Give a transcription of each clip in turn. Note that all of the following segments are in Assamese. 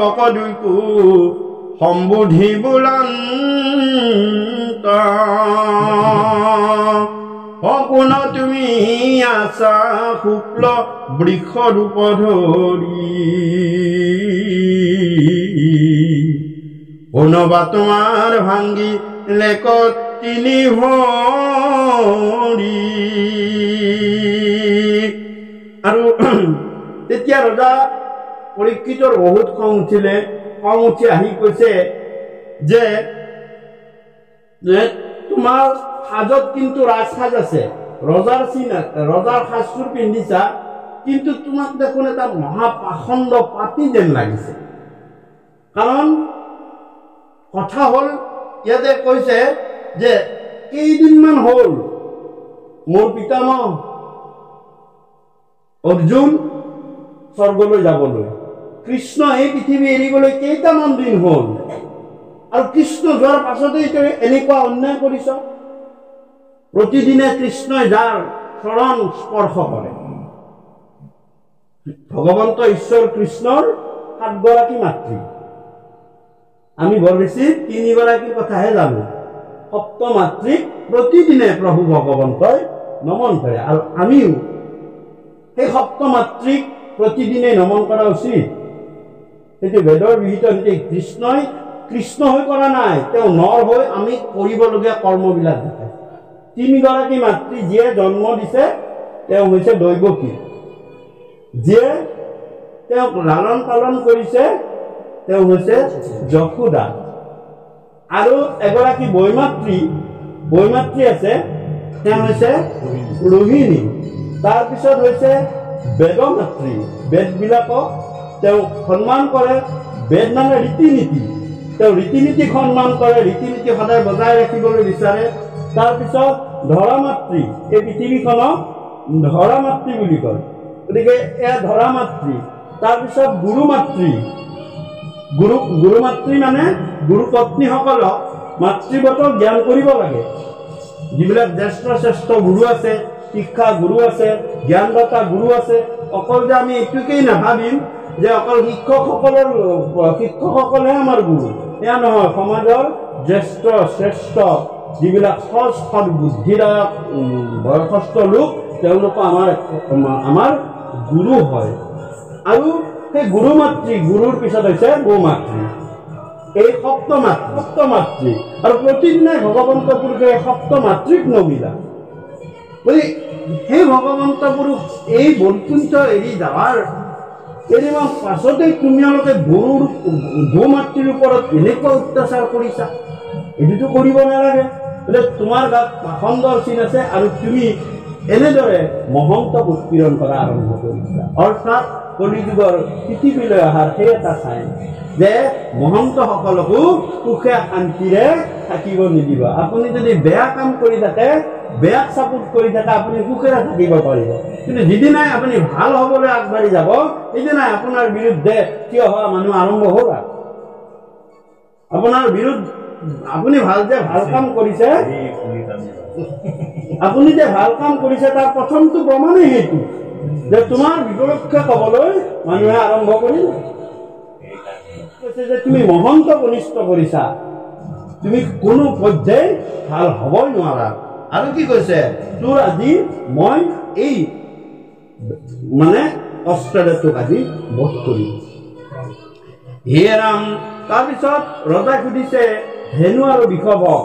বিষবক দুইকু সম্বোধি বোলান্ত। সপোন তুমি আছা শুক্ল বৃক্ষ ৰূপ ধৰি। কোনোবা তোমাৰ ভাংগি লেকত তিনি আৰু তেতিয়া ৰজা পৰীক্ষিতৰ বহুত খং উঠিলে খং উঠি আহি কৈছে যে তোমাৰ সাজত কিন্তু ৰাজসাজ আছে, ৰজাৰ চিন ৰজাৰ সাজযোৰ পিন্ধিছা, কিন্তু তোমাক দেখোন এটা মহাপাখণ্ড পাতি যেন লাগিছে। কাৰণ, কথা হ'ল, ইয়াতে কৈছে যে, কেইদিনমান হ'ল মোৰ পিতামহ অৰ্জুন স্বৰ্গলৈ যাবলৈ। কৃষ্ণ এই পৃথিৱী এৰিবলৈ কেইটামান দিন হ'ল? আৰু কৃষ্ণ যোৱাৰ পাছতেই তই এনেকুৱা অন্যায় কৰিছ। প্ৰতিদিনে কৃষ্ণই যাৰ চৰণ স্পৰ্শ কৰে। ভগৱন্ত ঈশ্বৰ কৃষ্ণৰ সাতগৰাকী মাতৃ। আমি বৰ বেছি তিনিগৰাকীৰ কথাহে জানো। সপ্ত মাতৃক প্ৰতিদিনে প্ৰভু ভগৱন্তই নমন কৰে। আৰু আমিও সেই সপ্ত মাতৃক প্ৰতিদিনে নমন কৰা উচিত। সেইটো বেদৰ বিহিত নীতি কৃষ্ণই কৃষ্ণ হৈ কৰা নাই। তেওঁ নৰ হৈ আমি কৰিবলগীয়া কৰ্মবিলাক দেখাইছে তিনিগৰাকী মাতৃ যিয়ে জন্ম দিছে তেওঁ হৈছে দৈৱকী। যিয়ে তেওঁক লালন পালন কৰিছে তেওঁ হৈছে যশোদা। আৰু এগৰাকী বৈমাতৃ বৈমাতৃ আছে তেওঁ হৈছে ৰোহিণী। তাৰপিছত হৈছে বেদমাতৃ। বেদবিলাকক তেওঁ সন্মান কৰে বেদ মানে ৰীতি নীতি তেওঁ ৰীতি নীতিক সন্মান কৰে ৰীতি নীতি সদায় বজাই ৰাখিবলৈ বিচাৰে। তাৰপিছত ধৰা মাতৃ এই পৃথিৱীখনক ধৰা মাতৃ বুলি কয়। গতিকে এয়া ধৰা মাতৃ তাৰপিছত গুৰু মাতৃ গুৰু গুৰু মাতৃ মানে গুৰু পত্নীসকলক মাতৃগত জ্ঞান কৰিব লাগে। যিবিলাক জ্যেষ্ঠ শ্ৰেষ্ঠ গুৰু আছে শিক্ষা গুৰু আছে জ্ঞানদাতা গুৰু আছে অকল যে আমি এইটোকেই নাভাবিম যে অকল শিক্ষকসকলৰ শিক্ষকসকলেহে আমাৰ গুৰু। এয়া নহয় সমাজৰ জ্যেষ্ঠ শ্ৰেষ্ঠ যিবিলাক সজ সৎ বুদ্ধিদায়ক বয়সস্থ লোক তেওঁলোকো আমাৰ আমাৰ গুৰু হয়। আৰু সেই গুৰু মাতৃ গুৰুৰ পিছত হৈছে গৌ মাতৃ। এই সপ্ত মাতৃ সপ্ত মাতৃ। আৰু প্ৰতিদিনে ভগৱন্ত পুৰুষে সপ্ত মাতৃক নমিলা। গতিকে সেই ভগৱন্ত পুৰুষ এই বৈকুণ্ঠ এৰি যাৱাৰ কেইদিনমান পাছতেই তোমালোকে গৰুৰ গৌ মাতৃৰ ওপৰত এনেকুৱা অত্যাচাৰ কৰিছা। এইটোতো কৰিব নালাগে। বোলে তোমাৰ গাত পাখণ্ডৰ চিন আছে আৰু তুমি এনেদৰে মহন্তক উৎপীড়ন কৰা আৰম্ভ কৰিছা। অৰ্থাৎ কলিযুগৰ পৃথিৱীলৈ অহাৰ সেই এটা চাইন যে মহন্তসকলকো সুখে শান্তিৰে থাকিব নিদিব। আপুনি যদি বেয়া কাম কৰি থাকে বেয়াক চাপোৰ্ট কৰি থাকে আপুনি সুখেৰে থাকিব পাৰিব। কিন্তু যিদিনাই আপুনি ভাল হ'বলৈ আগবাঢ়ি যাব সেইদিনাই আপোনাৰ বিৰুদ্ধে থিয় হোৱা মানুহ আৰম্ভ হ'ল। আপোনাৰ বিৰুদ্ধ আপুনি ভাল যে ভাল কাম কৰিছে আপুনি যে ভাল কাম কৰিছে তাৰ প্ৰথমটো প্ৰমাণেই সেইটো যে তোমাৰ বিপক্ষে ক'বলৈ মানুহে আৰম্ভ কৰিল। কৈছে যে তুমি মহন্ত কনিষ্ঠ কৰিছা। তুমি কোনো পৰ্যায় ভাল হ'বই নোৱাৰা। আৰু কি কৈছে? তোৰ আজি মই এই মানে অস্ত্ৰৰে আজি বধ কৰিম। হে ৰাম তাৰপিছত ৰজাই সুধিছে, হেনু আৰু বিষভক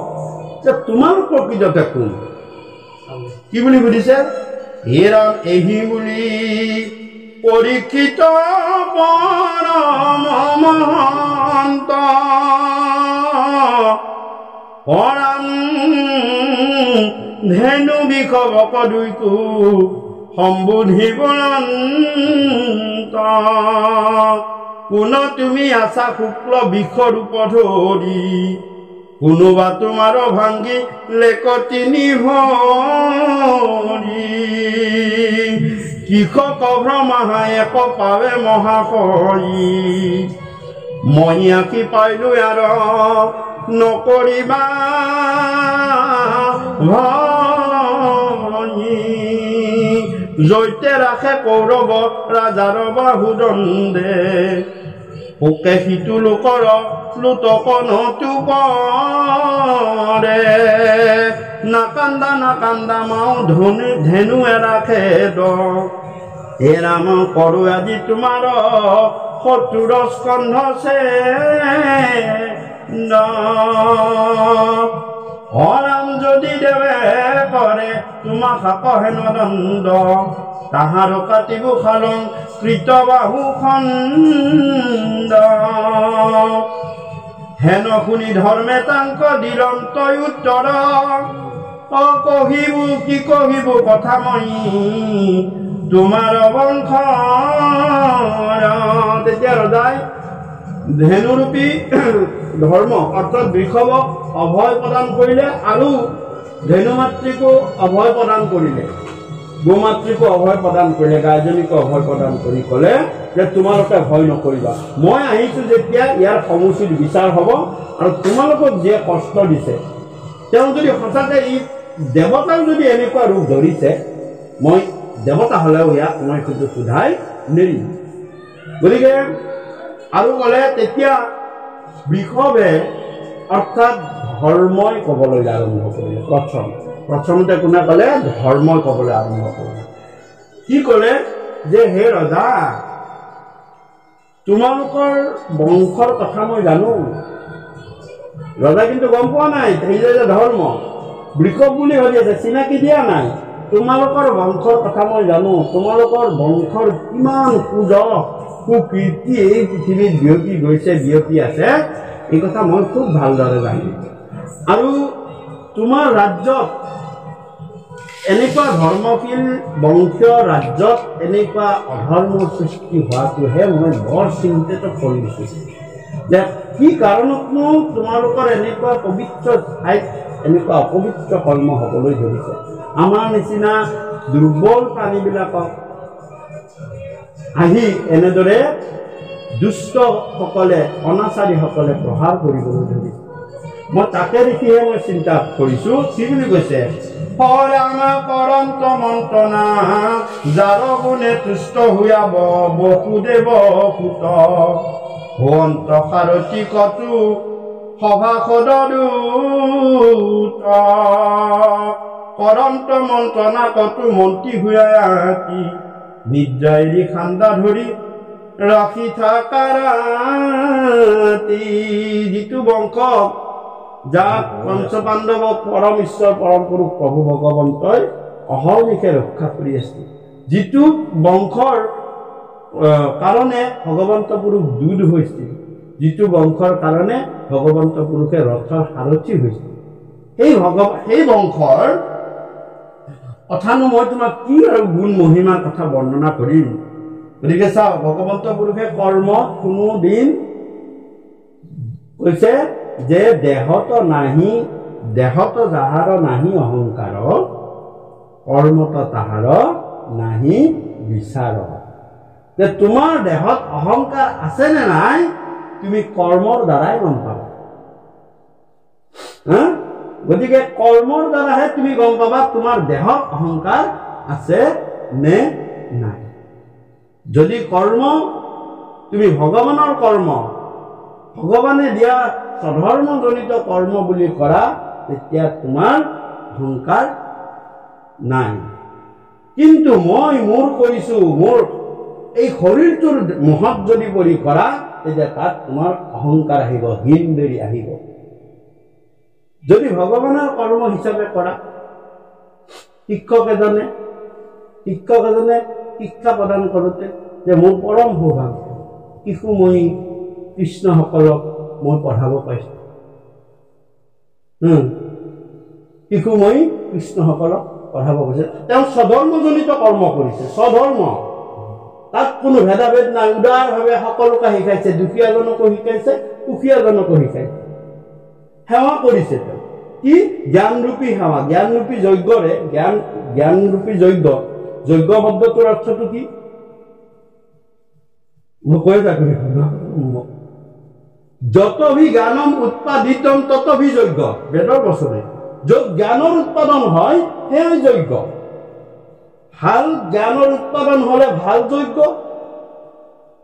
যে তোমাৰ প্ৰকৃততে কোন? কি বুলি সুধিছে? হে ৰাম এহি বুলি, পৰীক্ষিত পৰম মহন্ত পৰাম ধেনু বিষভক দুইকো সম্বোধিবলন্ত কোন তুমি আছা শুক্ল বিষ ৰূপ ধৰি কোনোবা তোমাৰ ভাংগি লেকতিনি ভৰি কৃষক ভ্ৰমাহা এক পাৱে মহাশয়ী মই আঁকি পাইলো আৰ নকৰিবা। জৈতে ৰাখে কৌৰৱ ৰাজাৰ বাহুদণ্ডে পোকে সিটো লোকৰ লুটকনতো পৰে। নাকান্দা নাকান্দা মাও ধনু ধেনুৱে ৰাখে দ হে ৰাম কৰো আজি তোমাৰ শত্ৰুৰ স্কন্ধ চে অৰাম যদি দেৱে কৰে তোমাক হেন দণ্ড। তাহাৰ কাটিব খালং কৃত বাহু খণ্ড। হেন শুনি ধৰ্মে তাংক দিলম তই উত্তৰ। অ কহিব কি কহিব কথা মই? তোমাৰ বংশ তেতিয়া ৰজাই ধেনুৰূপী ধৰ্ম অৰ্থাৎ বৃষভক অভয় প্ৰদান কৰিলে আৰু ধেনু মাতৃকো অভয় প্ৰদান কৰিলে। গোমাতৃকো অভয় প্ৰদান কৰিলে গাইজনীকো অভয় প্ৰদান কৰি ক'লে যে তোমালোকে ভয় নকৰিবা। মই আহিছোঁ যেতিয়া ইয়াৰ সমুচিত বিচাৰ হ'ব আৰু তোমালোকক যিয়ে কষ্ট দিছে তেওঁ যদি সঁচাকৈ ই দেৱতাও যদি এনেকুৱা ৰূপ ধৰিছে মই দেৱতা হ'লেও ইয়াক মই কিন্তু সোধাই নেৰিম। গতিকে আৰু ক'লে তেতিয়া বৃষভে অৰ্থাৎ ধৰ্মই ক'বলৈ আৰম্ভ কৰিলে। প্ৰথম। প্ৰথমতে কোনে ক'লে? ধৰ্মই ক'বলৈ আৰম্ভ কৰিলে। কি ক'লে? যে হে ৰজা তোমালোকৰ বংশৰ কথা মই জানো। ৰজা কিন্তু গম পোৱা নাই সেই যে ধৰ্ম। বৃষভ বুলি ভাবি আছে চিনাকি দিয়া নাই। তোমালোকৰ বংশৰ কথা মই জানো। তোমালোকৰ বংশৰ কিমান পূজ কুকীৰ্তি এই পৃথিৱীত বিয়পি গৈছে বিয়পি আছে এই কথা মই খুব ভালদৰে জানো। আৰু তোমাৰ ৰাজ্যত এনেকুৱা ধৰ্মশীল বংশীয় ৰাজ্যত এনেকুৱা অধৰ্মৰ সৃষ্টি হোৱাটোহে মই বৰ চিন্তিত কৰি দিছোঁ যে কি কাৰণতনো তোমালোকৰ এনেকুৱা পবিত্ৰ ঠাইত এনেকুৱা অপবিত্ৰ কৰ্ম হ'বলৈ ধৰিছে? আমাৰ নিচিনা দুৰ্বল প্ৰাণীবিলাকক আহি এনেদৰে দুষ্টসকলে অনাচাৰীসকলে প্ৰহাৰ কৰিবলৈ ধৰিছে। মই তাকে দেখিহে মই চিন্তা কৰিছোঁ কি বুলি কৈছে? কৰন্ত মন্ত্ৰণা কতো মন্ত্ৰী হুয়াই এৰি খান্দা ৰাখি থকা যিটো বংশ যাক পঞ্চপাণ্ডৱক পৰম ঈশ্বৰ পৰম পুৰুষ প্ৰভু ভগৱন্তই অহৰ্নিশে ৰক্ষা কৰি আছিল যিটো বংশৰ কাৰণে ভগৱন্ত পুৰুষ দুধ হৈছিল যিটো বংশৰ কাৰণে ভগৱন্ত পুৰুষে ৰথৰ সাৰথি হৈছিল সেই ভগৱ সেই বংশৰ কথানো মই তোমাক কি আৰু গুণ মহিমাৰ কথা বৰ্ণনা কৰিম? গতিকে চাওক ভগৱন্ত পুৰুষে কৰ্ম কোনো দিন কৈছে যে দেহত নাহি দেহত যাহাৰ নাহি অহংকাৰ কৰ্মত তাহাৰ নাহি বিচাৰ। যে তোমাৰ দেহত অহংকাৰ আছে নে নাই তুমি কৰ্মৰ দ্বাৰাই গম পাবা। গতিকে কৰ্মৰ দ্বাৰাহে তুমি গম পাবা তোমাৰ দেহত অহংকাৰ আছে নে নাই। যদি কৰ্ম তুমি ভগৱানৰ কৰ্ম ভগৱানে দিয়া স্বধৰ্মজনিত কৰ্ম বুলি কৰা তেতিয়া তোমাৰ অহংকাৰ নাই। কিন্তু মই মোৰ কৰিছোঁ মোৰ এই শৰীৰটোৰ মোহত যদি পৰি কৰা তেতিয়া তাত তোমাৰ অহংকাৰ আহিব হীন বেৰি আহিব। যদি ভগৱানৰ কৰ্ম হিচাপে কৰা শিক্ষক এজনে শিক্ষক এজনে শিক্ষা প্ৰদান কৰোঁতে যে মোৰ পৰম সৌভাগ্য শিশু মই কৃষ্ণসকলক মই পঢ়াব পাইছোঁ। শিশু মই কৃষ্ণসকলক পঢ়াব পাৰিছে তেওঁ স্বধৰ্মজনিত কৰ্ম কৰিছে স্বধৰ্ম। তাত কোনো ভেদাভেদ নাই উদাৰভাৱে সকলোকে শিকাইছে দুখীয়াজনকো শিকাইছে সুখীয়াজনকো শিকাইছে। সেৱা কৰিছে তেওঁ। কি? জ্ঞানৰূপী সেৱা জ্ঞানৰূপী যজ্ঞৰে জ্ঞান জ্ঞানৰূপী যজ্ঞ। যজ্ঞ শব্দটোৰ অৰ্থটো কি? মই কৈ থাকো যতভি জ্ঞানম উৎপাদিতম ততভি যজ্ঞ। বেদৰ বছৰে য'ত জ্ঞানৰ উৎপাদন হয় সেয়াই যজ্ঞ। ভাল জ্ঞানৰ উৎপাদন হ'লে ভাল যজ্ঞ।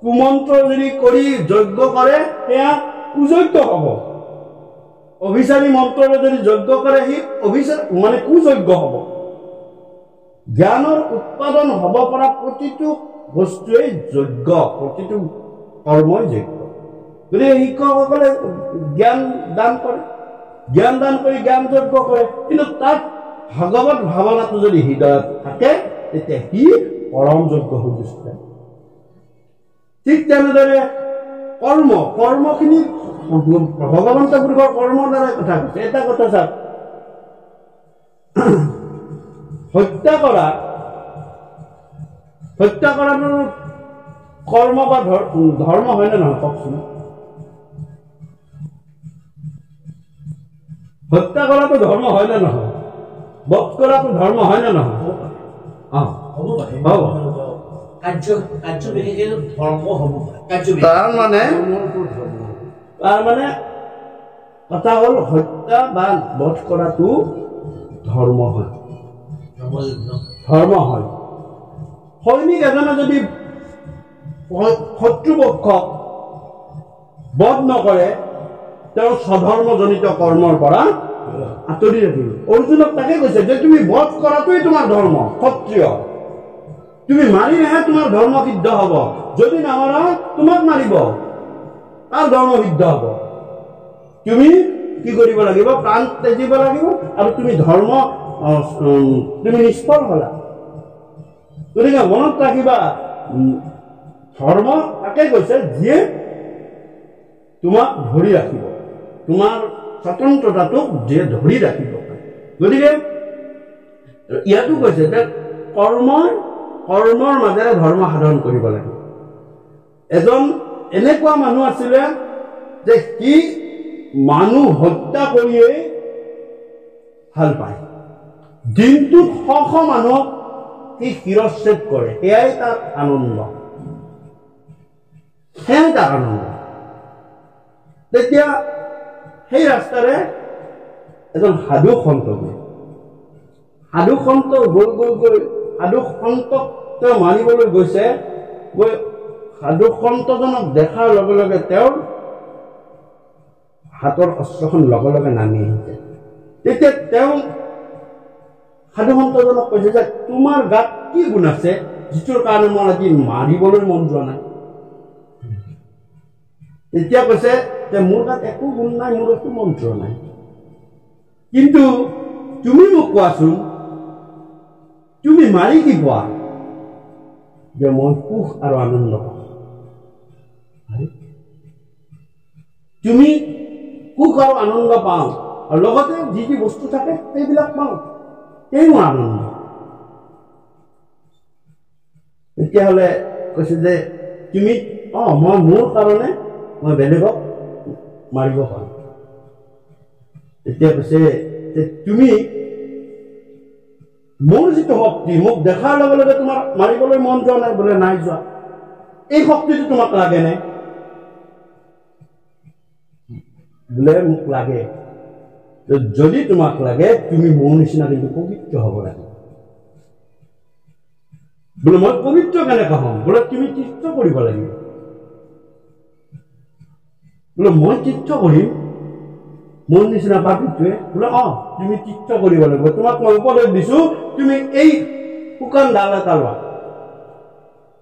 কুমন্ত্ৰ যদি কৰি যজ্ঞ কৰে সেয়া কুযজ্ঞ হ'ব। অভিচাৰী মন্ত্ৰৰে যদি যজ্ঞ কৰে সি অভিচাৰ মানে কুযজ্ঞ হ'ব। জ্ঞানৰ উৎপাদন হ'ব পৰা প্ৰতিটো বস্তুৱেই যজ্ঞ প্ৰতিটো কৰ্মই যজ্ঞ গতিকে শিক্ষকসকলে জ্ঞান দান কৰে। জ্ঞান দান কৰি জ্ঞান যজ্ঞ কৰে। কিন্তু তাত ভাগৱত ভাৱনাটো যদি হৃদয়ত থাকে তেতিয়া সি পৰম যজ্ঞ গৈছিলে ঠিক তেনেদৰে কৰ্ম কৰ্মখিনি ভগৱন্ত পুৰুষৰ কৰ্মৰ দ্বাৰাই কথা কৈছে। এটা কথা চাওক। হত্যা কৰা হত্যা কৰাটো কৰ্ম বা ধৰ্ম হয়নে নহয় কওকচোন? হত্যা কৰাটো ধৰ্ম হয়নে নহয়? বধ কৰাটো ধৰ্ম হয়নে নহয়? অঁ তাৰমানে তাৰমানে কথা হ'ল হত্যা বা বধ কৰাটো ধৰ্ম হয়। ধৰ্ম হয়। সৈনিক এজনে যদি শত্ৰুপক্ষক বধ নকৰে তেওঁৰ স্বধৰ্মজনিত কৰ্মৰ পৰা আঁতৰি ৰাখিব অৰ্জুনক তাকে কৈছে যে তুমি বধ কৰাটোৱেই তোমাৰ ধৰ্ম ক্ষত্ৰিয় তুমি মাৰিলেহে তোমাৰ ধৰ্ম সিদ্ধ হ'ব। যদি নামাৰা তোমাক মাৰিব তাৰ ধৰ্ম সিদ্ধ হ'ব। তুমি কি কৰিব লাগিব? প্ৰাণ তেজিব লাগিব আৰু তুমি ধৰ্ম তুমি নিষ্ফল হ'লা। গতিকে মনত ৰাখিবা ধৰ্ম তাকে কৈছে যিয়ে তোমাক ধৰি ৰাখিব। তোমাৰ স্বতন্ত্ৰতাটোক যিয়ে ধৰি ৰাখিব। গতিকে ইয়াতো কৈছে যে কৰ্মৰ কৰ্মৰ মাজেৰে ধৰ্ম সাধন কৰিব লাগে। এজন এনেকুৱা মানুহ আছিলে যে সি মানুহ হত্যা কৰিয়েই ভাল পায়। দিনটোত শ শ মানুহক সি শিৰচ্ছেদ কৰে। সেয়াই তাৰ আনন্দ। সেয়াই তাৰ আনন্দ। তেতিয়া সেই ৰাস্তাৰে এজন সাধু সন্ত গৈ সাধু সন্ত গৈ গৈ গৈ সাধু সন্তক তেওঁ মাৰিবলৈ গৈছে গৈ সাধু সন্তজনক দেখাৰ লগে লগে তেওঁৰ হাতৰ অস্ত্ৰখন লগে লগে নামি আহিছে। তেতিয়া তেওঁ সাধু সন্তজনক কৈছে যে তোমাৰ গাত কি গুণ আছে যিটোৰ কাৰণে মই আজি মাৰিবলৈ মন যোৱা নাই? তেতিয়া কৈছে যে মোৰ গাত একো গুণ নাই মোৰ একো মন্ত্ৰ নাই। কিন্তু তুমি মোক কোৱাচোন তুমি মাৰি কি পোৱা? যে মই সুখ আৰু আনন্দ পাওঁ তুমি সুখ আৰু আনন্দ পাওঁ আৰু লগতে যি যি বস্তু থাকে সেইবিলাক পাওঁ সেই মোৰ আনন্দ তেতিয়াহ'লে কৈছে যে তুমি অঁ মই মোৰ কাৰণে মই বেলেগক মাৰিব পাৰোঁ তেতিয়া কৈছে যে তুমি মোৰ যিটো শক্তি মোক দেখাৰ লগে লগে তোমাৰ মাৰিবলৈ মন যোৱা নাই বোলে নাই যোৱা। এই শক্তিটো তোমাক লাগেনে বোলে মোক লাগে। যদি তোমাক লাগে তুমি মোৰ নিচিনা কিন্তু পবিত্ৰ হ'ব লাগে বোলে মই পবিত্ৰ কেনেকৈ হ'ম? বোলে তুমি তীৰ্থ কৰিব লাগিব। বোলে মই তীৰ্থ কৰিম মোৰ নিচিনা পাপীটোৱে বোলে অঁ তুমি তীৰ্থ কৰিব লাগিব। তোমাক মই উপদেশ দিছো তুমি এই শুকান ডাল এটা লোৱা।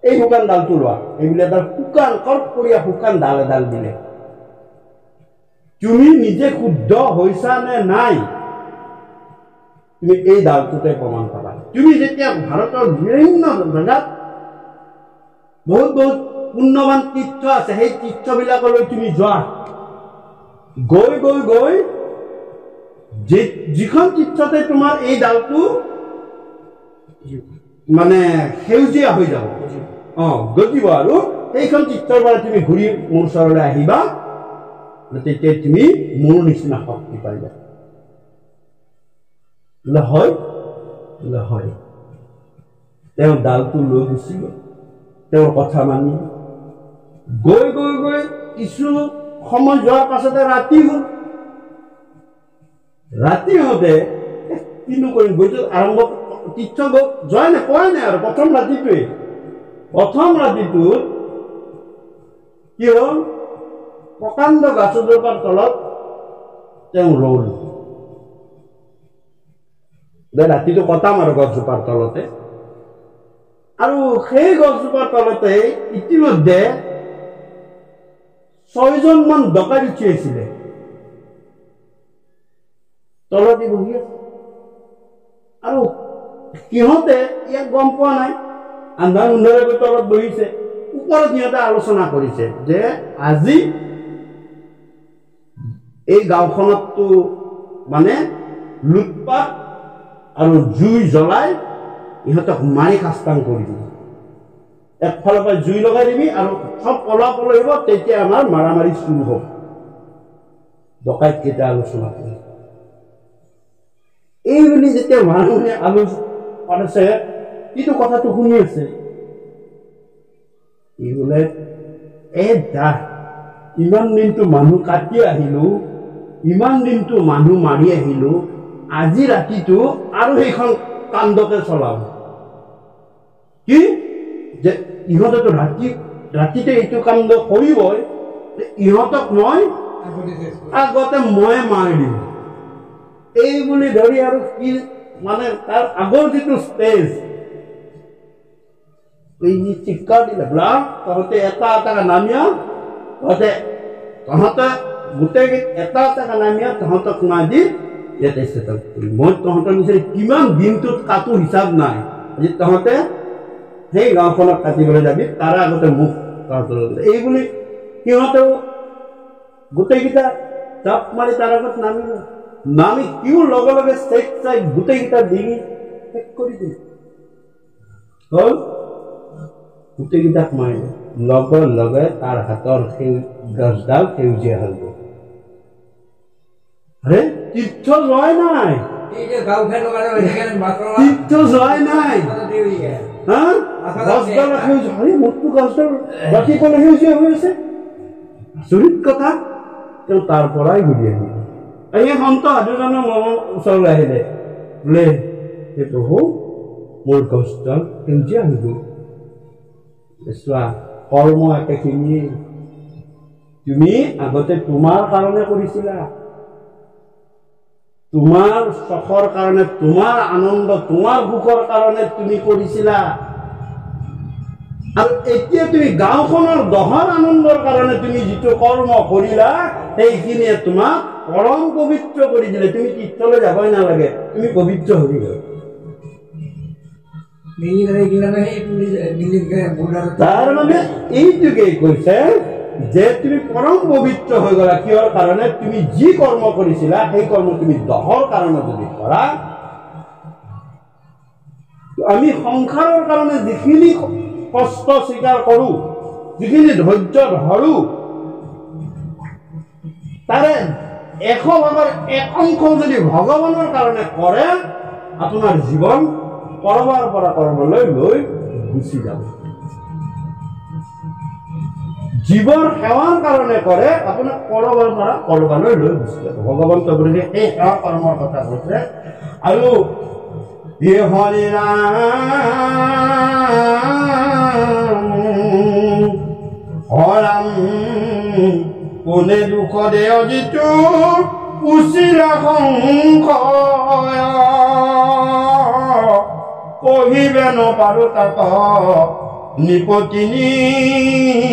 এই শুকান ডালটো লোৱা। এইবিলাক এডাল শুকান কৰ্কৰীয়া শুকান ডাল এডাল দিলে। তুমি নিজে শুদ্ধ হৈছা নে নাই? তুমি এই ডালটোতে প্ৰমাণ পাবা। তুমি যেতিয়া ভাৰতৰ বিভিন্ন জেগাত বহুত বহুত পুণ্যৱান তীৰ্থ আছে সেই তীৰ্থবিলাকলৈ তুমি যোৱা। গৈ গৈ গৈ যিখন তীৰ্থতে তোমাৰ এই ডালটো মানে সেউজীয়া হৈ যাব। অঁ গজিব আৰু সেইখন তীৰ্থৰ পৰা তুমি ঘূৰি মোৰ ওচৰলৈ আহিবা তেতিয়া তুমি মোৰ নিচিনা শক্তি পাইবা। বোলে হয়? বোলে হয়। তেওঁ ডালটো লৈ গুচি গ'ল। তেওঁৰ কথা মানি গৈ গৈ গৈ কিছু সময় যোৱাৰ পাছতে ৰাতি হ'ল। ৰাতি হওঁতে কিনো কৰিম গৈছো আৰম্ভ তীৰ্থ যোৱাই নাই পোৱাই নাই আৰু প্ৰথম ৰাতিটোৱেই প্ৰথম ৰাতিটোত কি হ'ল? প্ৰকাণ্ড গাছজোপাৰ তলত তেওঁ ৰ'ল ৰাতিটো কটাম আৰু গছজোপাৰ তলতে। আৰু সেই গছজোপাৰ তলতে ইতিমধ্যে ছয়জনমান ডকাই উঠি আহিছিলে তলতে বহি আছে? আৰু সিহঁতে ইয়াক গম পোৱা নাই। আন্ধাৰ মুন্ধাৰে গৈ তলত বহিছে ওপৰত সিহঁতে আলোচনা কৰিছে যে আজি এই গাঁওখনততো মানে লুটপাট আৰু জুই জ্বলাই ইহঁতক মাৰি কাষ্টাং কৰি দিবি একফালৰ পৰা জুই লগাই দিবি আৰু চব পলা পলই হ'ব তেতিয়া আমাৰ মাৰামাৰি চুৰ হ'ব। ডকাইত আলোচনা কৰি এই বুলি যেতিয়া মানুহে আলোচনা কিন্তু কথাটো শুনি আছে। ই বোলে এ দা ইমান দিনটো মানুহ কাটি আহিলো ইমান দিনটো মানুহ মাৰি আহিলো আজি ৰাতিটো আৰু সেইখন কাণ্ডকে চলাব কি? যে ইহঁতেতো ৰাতি ৰাতিতে এইটো কাণ্ড কৰিবই ইহঁতক মই আগতে মই মাৰি দিম। এই বুলি ধৰি আৰু কি মানে তাৰ আগৰ যিটো ষ্টেজ এই যে চিৎকাৰ দিলে বোলা তহঁতে এটা এটাকে নামিয়া তহঁতে তহঁতে গোটেই এটা এটাকে নামিয়া তহঁতক নাই দি ইয়াতে চেটআপ কৰিম। মই তহঁতৰ নিচিনা কিমান দিনটোত কাটো হিচাপ নাই। আজি তহঁতে সেই গাঁওখনক কাটিবলৈ যাবি তাৰ আগতে মোক তহঁতৰ লগত- এই বুলি সিহঁতেও গোটেইকেইটা জাপ মাৰি তাৰ আগত নামিব নামি কিয় লগে লগে চেক চাই গোটেইকেইটা ডিঙি শেষ কৰি দিয়ে। হ'ল? গোটেইকেইটাক মাৰিলে। লগে লগে তাৰ হাতৰ সেই গছডাল সেউজীয়া হৈ গ'ল। আৰে তীৰ্থ যোৱাই নাই। তীৰ্থ যোৱাই নাই। গছডাল আৰে মোৰতো গছডাল সেউজীয়া হৈ আছে আচৰিত কথা তেওঁ তাৰ পৰাই ঘূৰি আহিলে এই সন্ত সাধুজনৰ মনৰ ওচৰলৈ আহিলে বোলে হে প্ৰভু মোৰ গছডাল সেউজীয়া হৈ গ'ল চোৱা কৰ্ম একেখিনিয়ে তুমি আগতে তোমাৰ কাৰণে কৰিছিলা তোমাৰ চখৰ কাৰণে তোমাৰ আনন্দ তোমাৰ সুখৰ কাৰণে তুমি কৰিছিলা আৰু এতিয়া তুমি গাঁওখনৰ দহৰ আনন্দৰ কাৰণে তুমি যিটো কৰ্ম কৰিলা সেইখিনিয়ে তোমাক পৰম পবিত্ৰ কৰি দিলে। তুমি তীৰ্থলৈ যাবই নালাগে তুমি পবিত্ৰ হৈ গ'ল। তাৰ মানে এইটোকেই কৈছে যে তুমি পৰম পবিত্ৰ হৈ গলা কিহৰ কাৰণে? তুমি যি কৰ্ম কৰিছিলা সেই কৰ্ম তুমি দহৰ কাৰণে যদি কৰা আমি সংসাৰৰ কাৰণে যিখিনি কষ্ট স্বীকাৰ কৰো যিখিনি ধৈৰ্য ধৰো তাৰে এশ ভাগৰ এক অংশ যদি ভগৱানৰ কাৰণে কৰে আপোনাৰ জীৱন কৰবাৰ পৰা কৰবালৈ লৈ গুচি যাব। জীৱৰ সেৱাৰ কাৰণে কৰে আপোনাক কৰবাৰ পৰা কৰবালৈ লৈ গুচি যাব। ভগৱন্ত গতিকে এই সেৱা কৰ্মৰ কথা কৈছে। আৰু হৰি ৰাম হৰাম কোনে দুখ দেয় যিটো উচিলা সংশয় কহিবে নপাৰো তাক নিপতি নিশ্চয়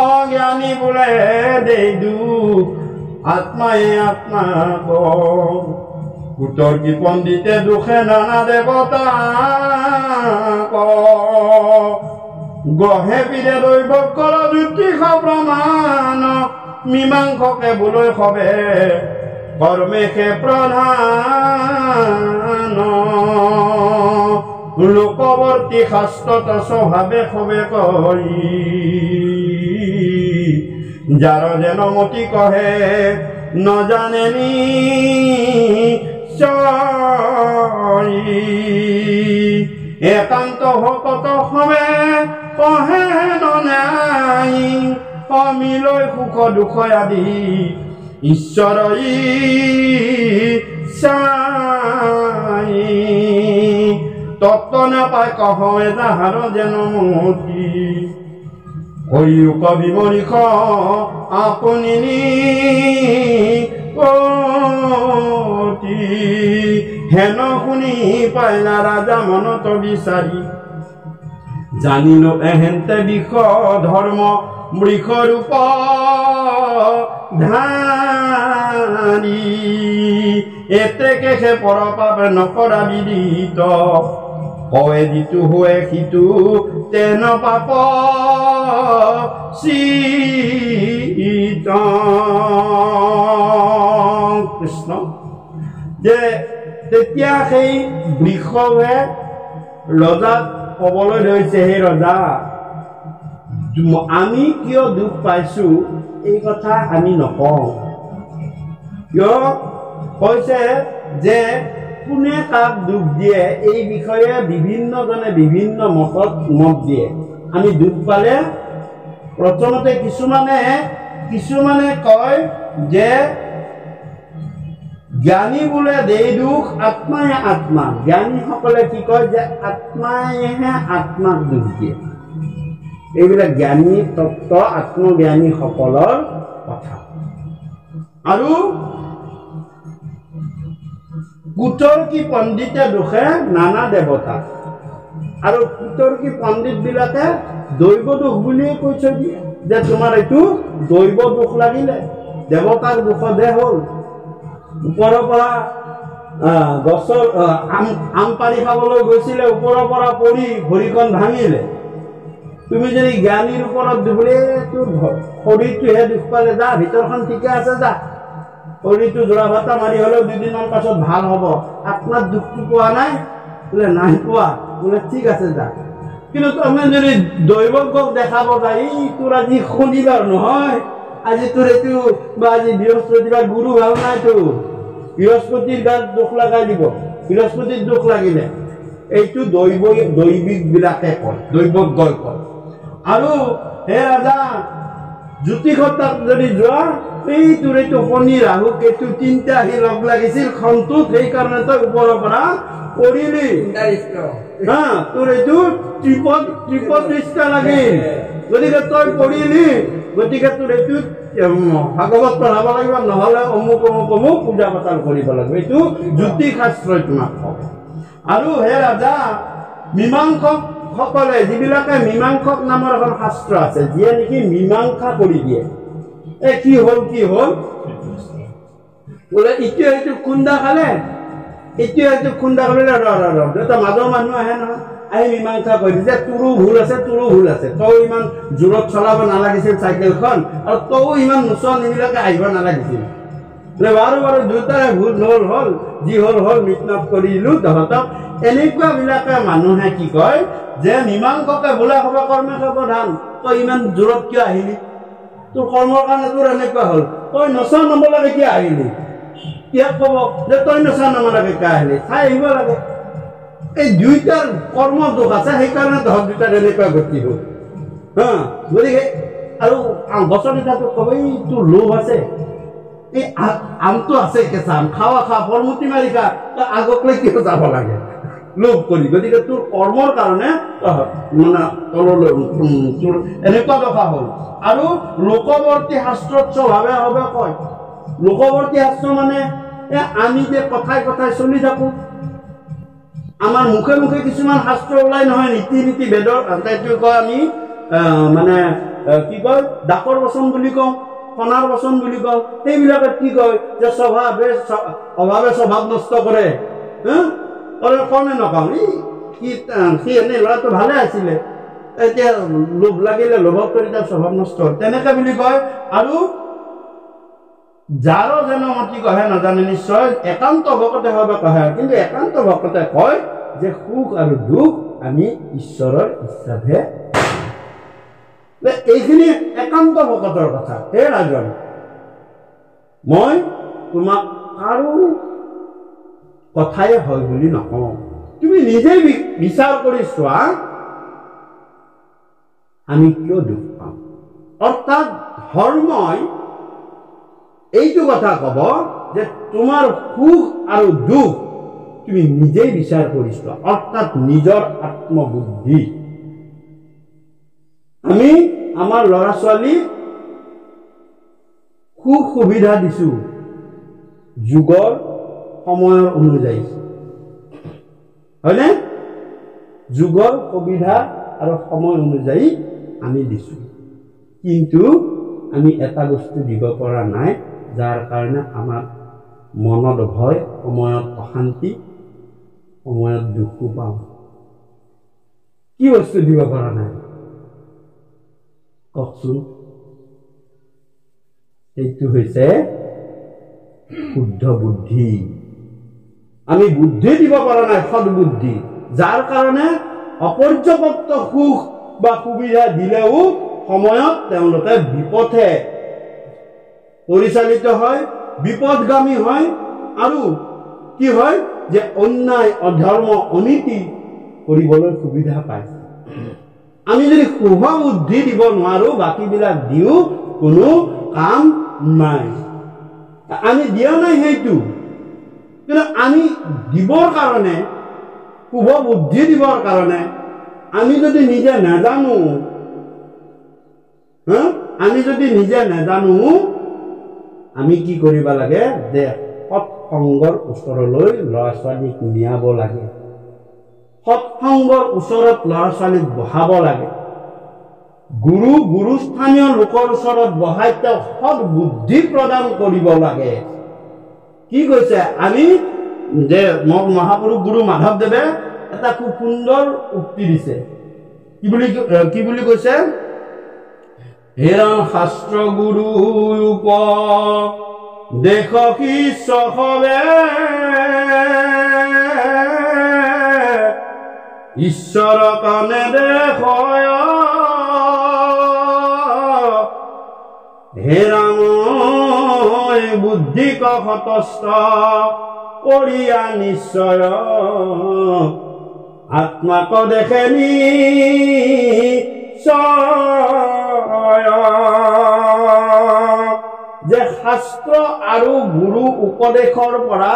অজ্ঞানী বোলে দেই দুখ আত্মাই আত্মাক কুতৰ্কী পণ্ডিতে দুখে নানা দেৱতাক গ্ৰহে পিৰে দৈৱ কৰ জ্যোতিষ প্ৰমাণ মীমাংসকে বোলৈ সবে কৰ্মেশে প্ৰধান লোকৱৰ্তী শাস্ত্ৰত স্বভাৱে সবে কৰি যাৰ যেন মতি কহে নজানে নি একান্ত ভকত সবে কহে নাই। অমিলৈ সুখ দুখ আদি ঈশ্বৰই চাই তত্ত্ব নাপায় কহ এজাহাৰ যেন মতি হৈও কবি মৰিষ আপুনি নি অতি হেন শুনি পাইলা ৰাজা মনত বিচাৰি। জানিল এহেন্তে বিষ ধৰ্ম ধাৰি এতেকে সে পৰপাপ নকৰা বিদিত কয়ে যিটো হৈ সিটো তেন পাপ কৃষ্ণ যে তেতিয়া সেই বৃষভে ৰজাক ক'বলৈ ধৰিছে সেই ৰজা আমি কিয় দুখ পাইছো? এই কথা আমি নকওঁ। কিয়? কৈছে যে কোনে কাক দুখ দিয়ে এই বিষয়ে বিভিন্নজনে বিভিন্ন মতত মত দিয়ে। আমি দুখ পালে প্ৰথমতে কিছুমানে কিছুমানে কয় যে জ্ঞানী বোলে দেই দুখ আত্মাই আত্মা। জ্ঞানীসকলে কি কয় যে আত্মাইহে আত্মাক দুখ দিয়ে। এইবিলাক জ্ঞানী তত্ত্ব আত্মজ্ঞানীসকলৰ কথা। আৰু কুটৰ্কী পণ্ডিতে দোষে নানা দেৱতা। আৰু কুটৰ্কী পণ্ডিত বিলাকে দৈৱ দোষ বুলিয়ে কৈ থৈ দিয়ে যে তোমাৰ এইটো দৈৱ দোষ লাগিলে দেৱতাৰ দোষতহে হ'ল। ওপৰৰ পৰা গছৰ আম আম পাৰি খাবলৈ গৈছিলে ওপৰৰ পৰা পৰি ভৰিখন ভাঙিলে। তুমি যদি জ্ঞানীৰ ওপৰত দুবলে তোৰ শৰীৰটোহে দুখ পালে যা ভিতৰখন ঠিকে আছে যা। শৰীৰটো জোৰা ভাতা মাৰি হ'লেও দুদিনমান পাছত ভাল হ'ব। আত্মাৰ দুখটো পোৱা নাই? বোলে নাই পোৱা। বোলে ঠিক আছে যা। কিন্তু তুমি যদি দৈৱজ্ঞক দেখাব যায় এই তোৰ আজি শনিবাৰ নহয়। আজি তোৰ এইটো বা আজি বৃহস্পতিবাৰ গুৰু ভাল নাই তোৰ। বৃহস্পতিৰ গাত দুখ লগাই দিব। বৃহস্পতিৰ দুখ লাগিলে। এইটো দৈৱ দৈৱিক বিলাকে কয় দৈৱজ্ঞই কয়। আৰু হে ৰাজা জ্যোতিষত যদি যোৱা এই তোৰ এইটো শনি ৰাহু কেতু তিনিটা আহি লগ লাগিছিল খনটোত সেইকাৰণে তই ওপৰৰ পৰা পৰিলি। হা তোৰ এইটো ত্ৰিপদ ত্ৰিপদৃষ্টা লাগিল। গতিকে তই পৰিলি। গতিকে তোৰ এইটো ভাগৱত পঢ়াব লাগিব নহ'লে অমুক অমুক অমুক পূজা পাতল কৰিব লাগিব। এইটো জ্যোতিষ শাস্ত্ৰই তোমাক আৰু হে ৰাজা মীমাংসক সকলে যিবিলাকে মীমাংসক নামৰ এখন শাস্ত্ৰ আছে যিয়ে নেকি মীমাংসা কৰি দিয়ে। এ কি হ'ল কি হ'ল? বোলে ইটোৱে এইটো খুন্দা খালে। ইটোৱে এইটো খুন্দা খালে ৰ ৰ ৰ এটা মাজৰ মানুহ আহে নহয়। আহি মীমাংসা কৰি দিছে তোৰো ভুল আছে তোৰো ভুল আছে। তই ইমান জোৰত চলাব নালাগিছিল চাইকেলখন আৰু তয়ো ইমান নোচোৱা নিমিলাকে আহিব নালাগিছিল। বাৰু বাৰু দুয়োটাৰে ভুল হ'ল হ'ল। যি হ'ল হ'ল মিটমাট কৰিলো তহঁতক। এনেকুৱাবিলাকে মানুহে কি কয় যে মীমাংসকে বোলে হ'ব কৰ্মে প্ৰধান তই ইমান জোৰত কিয় আহিলি? তোৰ কৰ্মৰ কাৰণে তোৰ এনেকুৱা হ'ল। তই নচা নমলাকে কিয় আহিলি? ইয়াক ক'ব যে তই নচা নমলাকে কিয় আহিলি? চাই আহিব লাগে। এই দুইটাৰ কৰ্ম দোষ আছে সেইকাৰণে তহঁত দুটাৰ এনেকুৱা গতি হ'ল। হা গতিকে আৰু গছৰ দুটাটো ক'ব এই তোৰ লোভ আছে। এই আমটো আছে কেঁচা খাৱা খা ফৰমুটি মাৰি খা তই আগকলৈ কিয় যাব লাগে? লোভ কৰি। গতিকে তোৰ কৰ্মৰ কাৰণে মানে তললৈ তোৰ এনেকুৱা দশা হ'ল। আৰু লোকৱৰ্তী শাস্ত্ৰত স্বভাৱে হবে কয় লোকৱৰ্তী শাস্ত্ৰ মানে আমি যে কথাই কথাই চলি থাকো। আমাৰ মুখে মুখে কিছুমান শাস্ত্ৰ ওলাই নহয় নীতি নীতি সেইটো কয় আমি মানে কি কয় ডাকৰ বচন বুলি কওঁ। কণাৰ বচন বুলি কওঁ সেইবিলাকে কি কয় যে স্বভাৱে অভাৱে স্বভাৱ নষ্ট কৰে। হা? কৰে কণে নকওঁ। ই আহ, সি এনেই ল'ৰাটো ভালে আছিলে। এতিয়া লোভ লাগিলে লোভত কৰি তাৰ স্বভাৱ নষ্ট হ'ল। তেনেকে বুলি কয়। আৰু যাৰো যেন মতি কহে নাজানে নিশ্চয় একান্ত ভকতে হবে কহে। কিন্তু একান্ত ভকতে কয় যে সুখ আৰু দুখ আমি ঈশ্বৰৰ ইচ্ছাতহে এইখিনি একান্ত ভকতৰ কথা। হে ৰাজন মই তোমাক কাৰো কথাই হয় বুলি নকওঁ। তুমি নিজে বিচাৰ কৰি চোৱা আমি কিয় দুখ পাম? অৰ্থাৎ ধৰ্মই এইটো কথা ক'ব যে তোমাৰ সুখ আৰু দুখ তুমি নিজেই বিচাৰ কৰি চোৱা। অৰ্থাৎ নিজৰ আত্মবুদ্ধি। আমি আমাৰ ল'ৰা ছোৱালীক সু সুবিধা দিছো। যুগৰ সময়ৰ অনুযায়ী। হয়নে? যুগৰ সুবিধা আৰু সময় অনুযায়ী আমি দিছো। কিন্তু আমি এটা বস্তু দিব পৰা নাই যাৰ কাৰণে আমাৰ মনত ভয় সময়ত অশান্তি সময়ত দুখো পাওঁ। কি বস্তু দিব পৰা নাই? কওকচোন সেইটো হৈছে শুদ্ধ বুদ্ধি। আমি বুদ্ধি দিব পৰা নাই সদবুদ্ধি যাৰ কাৰণে অপৰ্যাপ্ত সুখ বা সুবিধা দিলেও সময়ত তেওঁলোকে বিপথে পৰিচালিত হয় বিপদগামী হয় আৰু কি হয় যে অন্যায় অধৰ্ম অনীতি কৰিবলৈ সুবিধা পায় আমি যদি শুভ বুদ্ধি দিব নোৱাৰো বাকীবিলাক দিও কোনো কাম নাই। আমি দিয়া নাই সেইটো। কিন্তু আমি দিবৰ কাৰণে শুভ বুদ্ধি দিবৰ কাৰণে আমি যদি নিজে নাজানো? আমি যদি নিজে নাজানো আমি কি কৰিব লাগে? যে সৎসংগৰ ওচৰলৈ ল'ৰা ছোৱালীক নিয়াব লাগে। সৎসংগৰ ওচৰত ল'ৰা ছোৱালীক বহাব লাগে। গুৰু গুৰুস্থানীয় লোকৰ ওচৰত বহাই তেওঁক সৎ বুদ্ধি প্ৰদান কৰিব লাগে। কি কৈছে? আমি যে মহাপুৰুষ গুৰু মাধৱদেৱে এটা খুব সুন্দৰ উক্তি দিছে। কি বুলি ক- বুলি কৈছে? হেৰাণ শাস্ত্ৰ গুৰু দেশ কি চহবে ঈশ্বৰ কাণে দেখয় হেৰাময় বুদ্ধিক হতস্থ কৰিয়া নিশ্চয়। আত্মাক দেখে নিশ্চয়। যে শাস্ত্ৰ আৰু গুৰু উপদেশৰ পৰা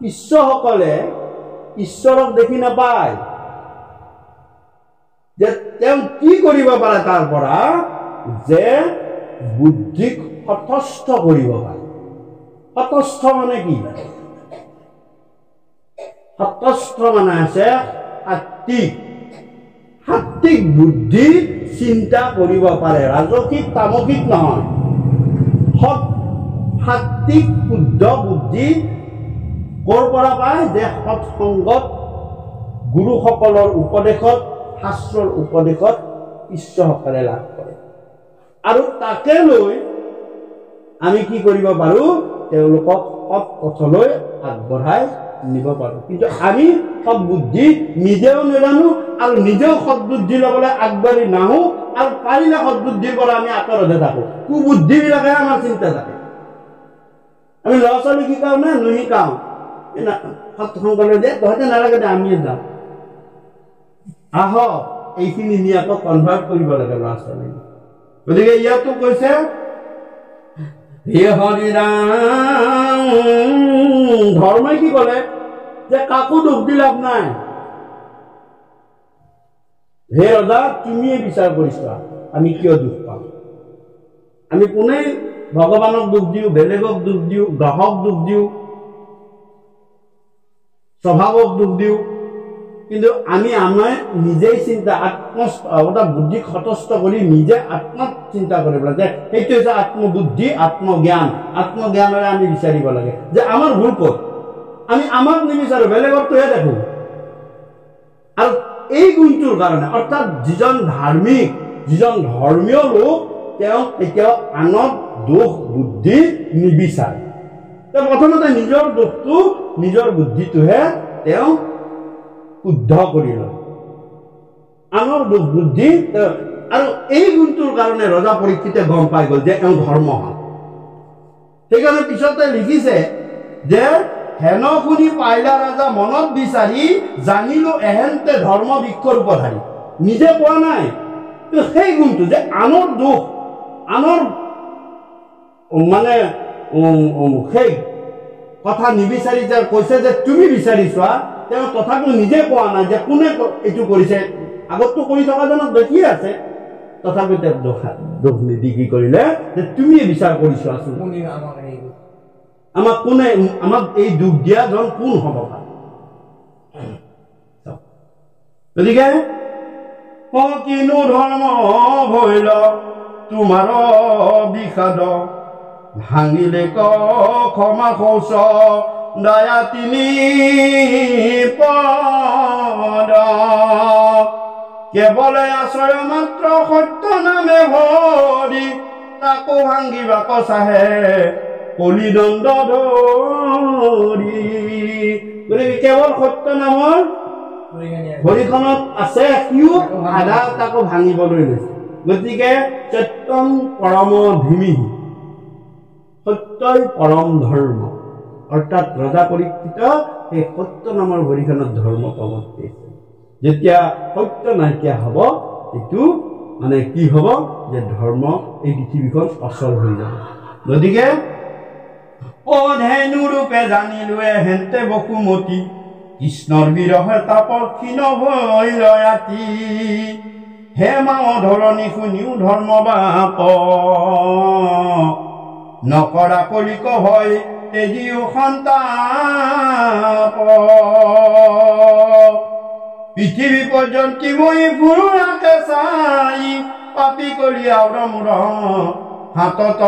শিষ্যসকলে ঈশ্বৰক দেখি নাপায়। যে তেওঁ কি কৰিব পাৰে তাৰ পৰা? যে বুদ্ধিক হতস্থ কৰিব পাৰে। হতস্থ মানে কি? হতস্থ মানে আছে সাত্বিক সাত্বিক বুদ্ধি চিন্তা কৰিব পাৰে। ৰাজসিক তামসিক নহয়। সৎ সাত্বিক শুদ্ধ বুদ্ধি ক'ৰ পৰা পায় যে সৎসংগত গুৰুসকলৰ উপদেশত শাস্ত্ৰৰ উপদেশত শিষ্যসকলে লাভ কৰে। আৰু তাকে লৈ আমি কি কৰিব পাৰো তেওঁলোকক সৎ পথলৈ আগবঢ়াই নিব পাৰো। কিন্তু আমি সৎ বুদ্ধি নিজেও নাজানো আৰু নিজেও সৎ বুদ্ধি ল'বলৈ আগবাঢ়ি নাহো আৰু পাৰিলে সৎ বুদ্ধিৰ পৰা আমি আঁতৰতে থাকো। কুবুদ্ধিবিলাকে আমাৰ চিন্তা থাকে। আমি ল'ৰা ছোৱালী শিকাওঁ নে? নিশিকাওঁ সৎসংগলৈ যে তহঁতে নালাগে দে আমিয়ে যাওঁ আহক এইখিনি নি আকৌ কনভাৰ্ট কৰিব লাগে ল'ৰা ছোৱালী গতিকে ইয়াতো কৈছে ধৰ্মই কি ক'লে? যে কাকো দুখ দি লাভ নাই। হে ৰজা তুমিয়ে বিচাৰ কৰিছা আমি কিয় দুখ পাম? আমি কোনেই ভগৱানক দুখ দিওঁ বেলেগক দুখ দিওঁ গ্ৰহক দুখ দিওঁ স্বভাৱক দুখ দিওঁ। কিন্তু আমি আমাৰ নিজেই চিন্তা আত্ম অৰ্থাৎ বুদ্ধিক সতস্থ কৰি নিজে আত্মক চিন্তা কৰিব লাগে। সেইটো হৈছে আত্মবুদ্ধি আত্মজ্ঞান। আত্মজ্ঞানেৰে আমি বিচাৰিব লাগে যে আমাৰ ভুল ক'ত? আমি আমাক নিবিচাৰো বেলেগকটোহে দেখো। আৰু এই গুণটোৰ কাৰণে অৰ্থাৎ যিজন ধাৰ্মিক যিজন ধৰ্মীয় লোক তেওঁ কেতিয়াও আনক দোষ বুদ্ধি নিবিচাৰে। প্ৰথমতে নিজৰ দোষটো নিজৰ বুদ্ধিটোহে তেওঁ শুদ্ধ কৰি লয়। আনৰ দুখ বুদ্ধি আৰু এই গুণটোৰ কাৰণে ৰজা পৰীক্ষিতে গম পাই গ'ল যে এওঁ ধৰ্ম সেইকাৰণে পিছতে লিখিছে যে হেন শুনি পাইলা ৰাজা মনত বিচাৰি জানিলো এহেন্তে ধৰ্ম বৃক্ষৰ উপধাৰী। নিজে কোৱা নাই। সেই গুণটো যে আনৰ দুখ আনৰ মানে সেই কথা নিবিচাৰি যে কৈছে যে তুমি বিচাৰি চোৱা তেওঁ তথাপিও নিজে কোৱা নাই যে কোনে এইটো কৰিছে। আগততো কৰি থকাজনক দেখিয়ে আছে। তথাপিও তেওঁ দোষ দোষ নিদি কি কৰিলে যে তুমিয়ে বিচাৰ কৰি চোৱাচোন আমাক কোনে আমাক এই দুখ দিয়াজন কোন হ'ব পাৰে। গতিকে কিনো ধৰ্ম ভৈল তোমাৰ বিষাদ। ভাঙিলে ক ক্ষমা শৌচ দয়া তিনি পদ। কেৱলে আশ্ৰয় মাত্ৰ সত্য নামে ভৰি তাকো ভাঙিবা কচাহে কলিদণ্ড ধৰি। গতিকে কেৱল সত্য নামৰ। ভৰিখনত আছে সিও আধা তাকো ভাঙিবলৈ লৈছে। গতিকে সত্যম পৰম ধীমি সত্যই পৰম ধৰ্ম। অৰ্থাৎ ৰজা পৰীক্ষিত সেই সত্য নামৰ ভৰিখনত ধৰ্ম প্ৰৱৰ্তিছে যেতিয়া সত্য নাইকিয়া হ'ব এইটো মানে কি হ'ব? যে ধৰ্ম এই পৃথিৱীখন অচল হৈ যাব। গতিকে অধেনু ৰূপে জানিলোৱে হেন্তে বসুমতী কৃষ্ণৰ বিৰহে তাপৰ ক্ষীণ হৈ ৰয়াতি হে মাও ধৰণী শুনিও ধৰ্ম বাপ। নকৰা কলিক হয় তেজিও সন্তাপ। পৃথিৱী পৰ্যন্ত মই ফুৰাকে চাই পাপি কৰি আউৰ মূৰ হাতত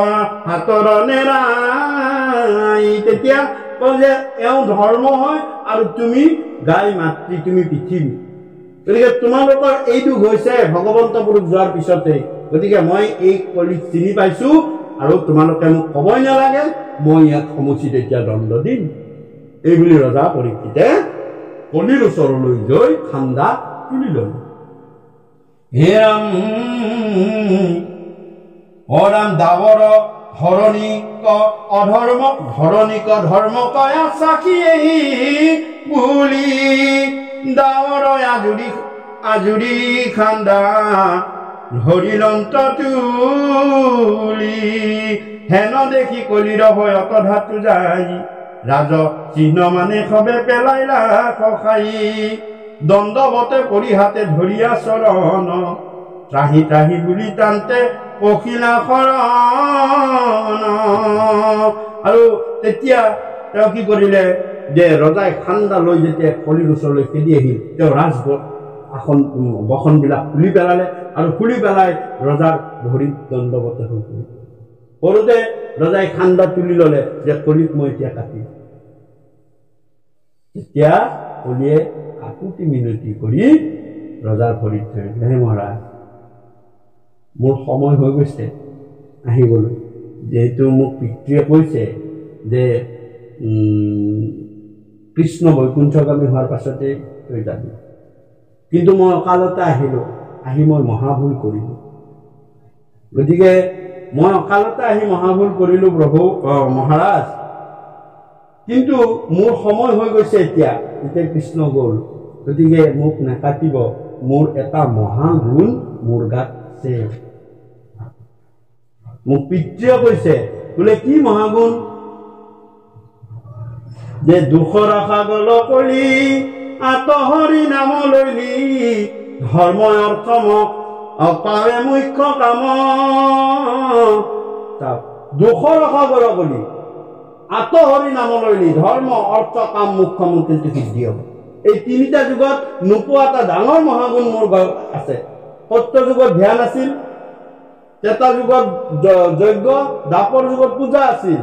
হাতৰ নেৰাই তেতিয়া কয় যে এওঁ ধৰ্ম হয় আৰু তুমি গাই মাতৃ তুমি পৃথিৱী। গতিকে তোমালোকৰ এইটো হৈছে ভগৱন্ত পুৰুষ যোৱাৰ পিছতে। গতিকে মই এই কলিক চিনি পাইছো। আৰু তোমালোকে মোক ক'বই নালাগে মই ইয়াক সমুচিত এতিয়া দণ্ড দিম। এই বুলি ৰজা পৰীক্ষিতে কলিৰ ওচৰলৈ গৈ ঠাণ্ডা তুলি ল'লে। হে ৰাম অৰাম দাৱৰ ধৰণিক অধৰ্ম ধৰণিক ধৰ্ম কয়া চাকি বুলি দাৱৰ আজুৰি আজুৰি খান্দা ধৰিলন্ত তুলি হেন দেখি কলিৰ ভয়ত ধাতু যায় ৰাজ চিহ্ন মানে সবে পেলাইলা কষাই দণ্ডবতে পৰি হাতে ধৰিয়া চৰণ। ত্ৰাহি ত্ৰাহি বুলি টানতে পখিলা শৰণ। আৰু তেতিয়া তেওঁ কি কৰিলে যে ৰজাই খান্দা লৈ যেতিয়া কলিৰ ওচৰলৈ খেদি আহিল তেওঁ ৰাজ আসন বসনবিলাক খুলি পেলালে আৰু খুলি পেলাই ৰজাৰ ভৰিত দণ্ডবতে হৈ পৰিল সৰুতে ৰজাই খান্দা তুলি ল'লে যে কলিক মই এতিয়া কাটিম। তেতিয়া কলিয়ে কাকুতি মিনতি কৰি ৰজাৰ ভৰিত ধৰিলে হে মহাৰাজ মোৰ সময় হৈ গৈছে আহিবলৈ। যিহেতু মোক পিতৃয়ে কৈছে যে কৃষ্ণ বৈকুণ্ঠগামী হোৱাৰ পাছতে তই যাবি। কিন্তু মই অকালতে আহিলোঁ। আহি মই মহাভুল কৰিলোঁ। গতিকে মই অকালতে আহি মহাভুল কৰিলোঁ প্ৰভু মহাৰাজ। কিন্তু মোৰ সময় হৈ গৈছে এতিয়া। এতিয়া কৃষ্ণ গ'ল। গতিকে মোক নাকাটিব। মোৰ এটা মহাগুণ মোৰ গাত আছে। মোক পিতৃয়ে কৈছে বোলে কি মহাগুণ যে দুখৰ আশা গল কৰি আতহৰি নাম লৈলি ধৰ্ম অৰ্থ মোক অপাৰে মুখ্য কাম। দুখৰ গল কৰি আত্মহৰি নামলৈ নি ধৰ্ম অৰ্থ কাম মুখ্য মোৰ কিন্তু সিদ্ধি হ'ব এই তিনিটা যুগত নোপোৱা এটা ডাঙৰ মহাগুণ মোৰ গাত আছে। সত্য যুগত ধ্যান আছিল এটা যুগত যজ্ঞ দাপৰ যুগত পূজা আছিল।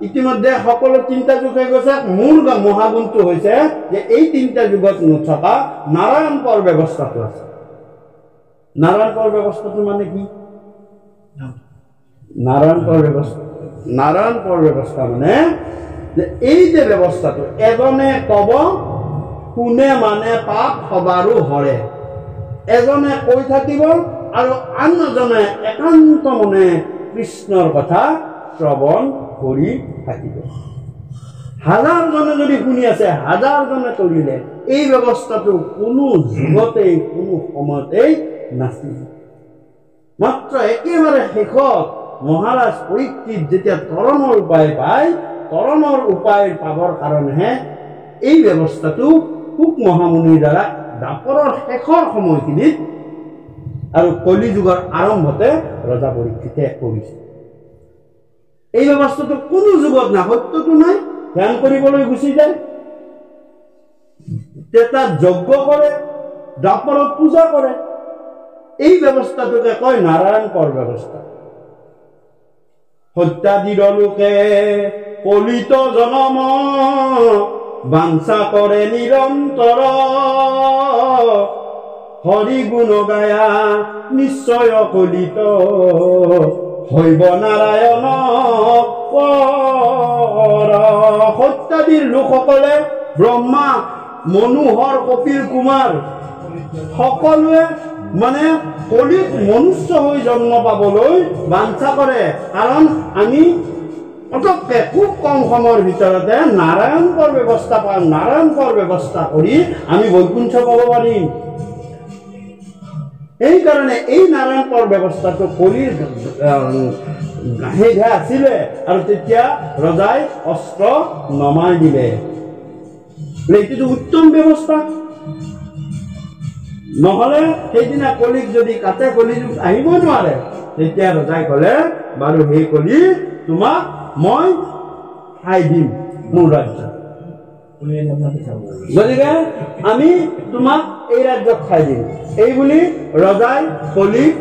ইতিমধ্যে সকলো তিনিটা যুগ হৈ গৈছে। গা- মহাগুণটো হৈছে যে এই তিনিটা যুগত নথকা নাৰায়ণ পৰ ব্যৱস্থাটো আছে। নাৰায়ণ পৰ ব্যৱস্থাটো মানে কি? নাৰায়ণ পৰ ব্যৱস্থা, নাৰায়ণ পৰ ব্যৱস্থা মানে যে এই যে ব্যৱস্থাটো, এজনে কব, কোনে মানে পাপ সবাৰো হৰে। এজনে কৈ থাকিব আৰু আন এজনে একান্ত মনে কৃষ্ণৰ কথা শ্ৰৱণ কৰি থাকিব। হাজাৰজনে যদি শুনি আছে হাজাৰজনে কৰিলে এই ব্যৱস্থাটো কোনো যুগতেই কোনো সময়তেই নাছিল। মাত্ৰ একেবাৰে শেষত মহাৰাজ পৰীক্ষিত যেতিয়া তৰণৰ উপায় পায় তৰণৰ উপায় পাবৰ কাৰণেহে এই ব্যৱস্থাটো সুখ মহামুনিৰ দ্বাৰা দাপৰৰ শেষৰ সময়খিনিত আৰু কলি যুগৰ আৰম্ভতে ৰজা পৰীক্ষিতে কৰিছে এই ব্যৱস্থাটো কোনো যুগত নাই সত্যটো নাই ধ্যান কৰিবলৈ গুচি যায় তেতাত যজ্ঞ কৰে দাপৰত পূজা কৰে এই ব্যৱস্থাটোকে কয় নাৰায়ণ কৰ ব্যৱস্থা সত্যাদিৰ লোকে কলিত জনম, বাঞ্ছা কৰে নিৰন্তৰ হৰি গুণ গায়া নিশ্চয় কলিত। হৈব নাৰায়ণ সত্যাদিৰ লোকসকলে ব্ৰহ্মা মনোহৰ কপিল কুমাৰ সকলোৱে মানে কলিত মনুষ্য হৈ জন্ম পাবলৈ বাঞ্ছা কৰে। কাৰণ আমি পটককে খুব কম সময়ৰ ভিতৰতে নাৰায়ণকৰ ব্যৱস্থা পাম নাৰায়ণকৰ ব্যৱস্থা কৰি আমি বৈকুণ্ঠ পাব পাৰিম। এইকাৰণে এই নাৰায়ণকৰ ব্যৱস্থাটো কলিৰ সেইহে আছিলে আৰু তেতিয়া ৰজাই অস্ত্ৰ নমাই দিলে। এইটোতো উত্তম ব্যৱস্থা। নহলে সেইদিনা কলিক যদি কাটে কলি আহিব নোৱাৰে তেতিয়া ৰজাই কলে বাৰু সেই কলি তোমাক মই খাই দিম মোৰ ৰাজ্য গতিকে আমি তোমাক এই ৰাজ্যত খাই দিম। এই বুলি ৰজাই কলিক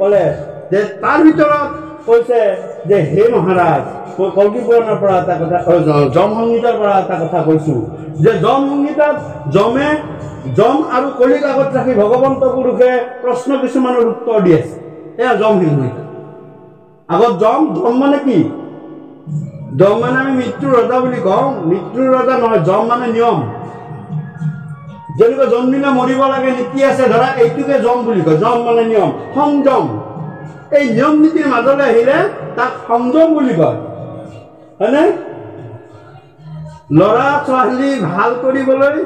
কলে যে তাৰ ভিতৰত কৈছে যে হে মহাৰাজ মই কল্কি পুৰাণৰ পৰা এটা কথা যম সংহিতাৰ পৰা এটা কথা কৈছো। যে যম সংহিতাত যমে যম আৰু কলিক আগত ৰাখি ভগৱন্ত পুৰুষে প্ৰশ্ন কিছুমানৰ উত্তৰ দি আছে এয়া যম সংহিতা আগত যম যম মানে কি? যম মানে আমি মৃত্যুৰ ৰজা বুলি কওঁ মৃত্যুৰ ৰজা নহয় যম মানে নিয়ম। যেনেকৈ জন্মিলে মৰিব লাগে নীতি আছে ধৰা এইটোকে যম বুলি কয় যম মানে নিয়ম সংযম। এই নিয়ম নীতিৰ মাজলৈ আহিলে তাক সংযম বুলি কয়। হয়নে? ল'ৰা ছোৱালী ভাল কৰিবলৈ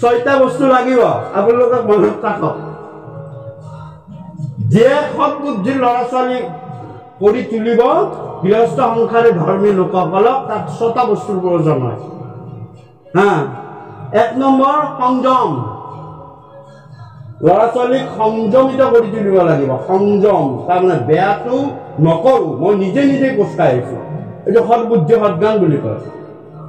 ছয়টা বস্তু লাগিব। আপোনালোকক মনত ৰাখক। যে সৎ বুদ্ধিৰ ল'ৰা ছোৱালী কৰি তুলিব গৃহস্থ সংসাৰে ধৰ্মী লোকসকলক তাত ছটা বস্তুৰ প্ৰয়োজন হয়। হা? এক নম্বৰ সংযম। ল'ৰা ছোৱালীক সংযমিত কৰি তুলিব লাগিব। সংযম তাৰমানে বেয়াটো নকৰোঁ মই নিজে নিজে কোচকাই আহিছোঁ। এইটো সৎ বুদ্ধি সৎজ্ঞান বুলি কয়।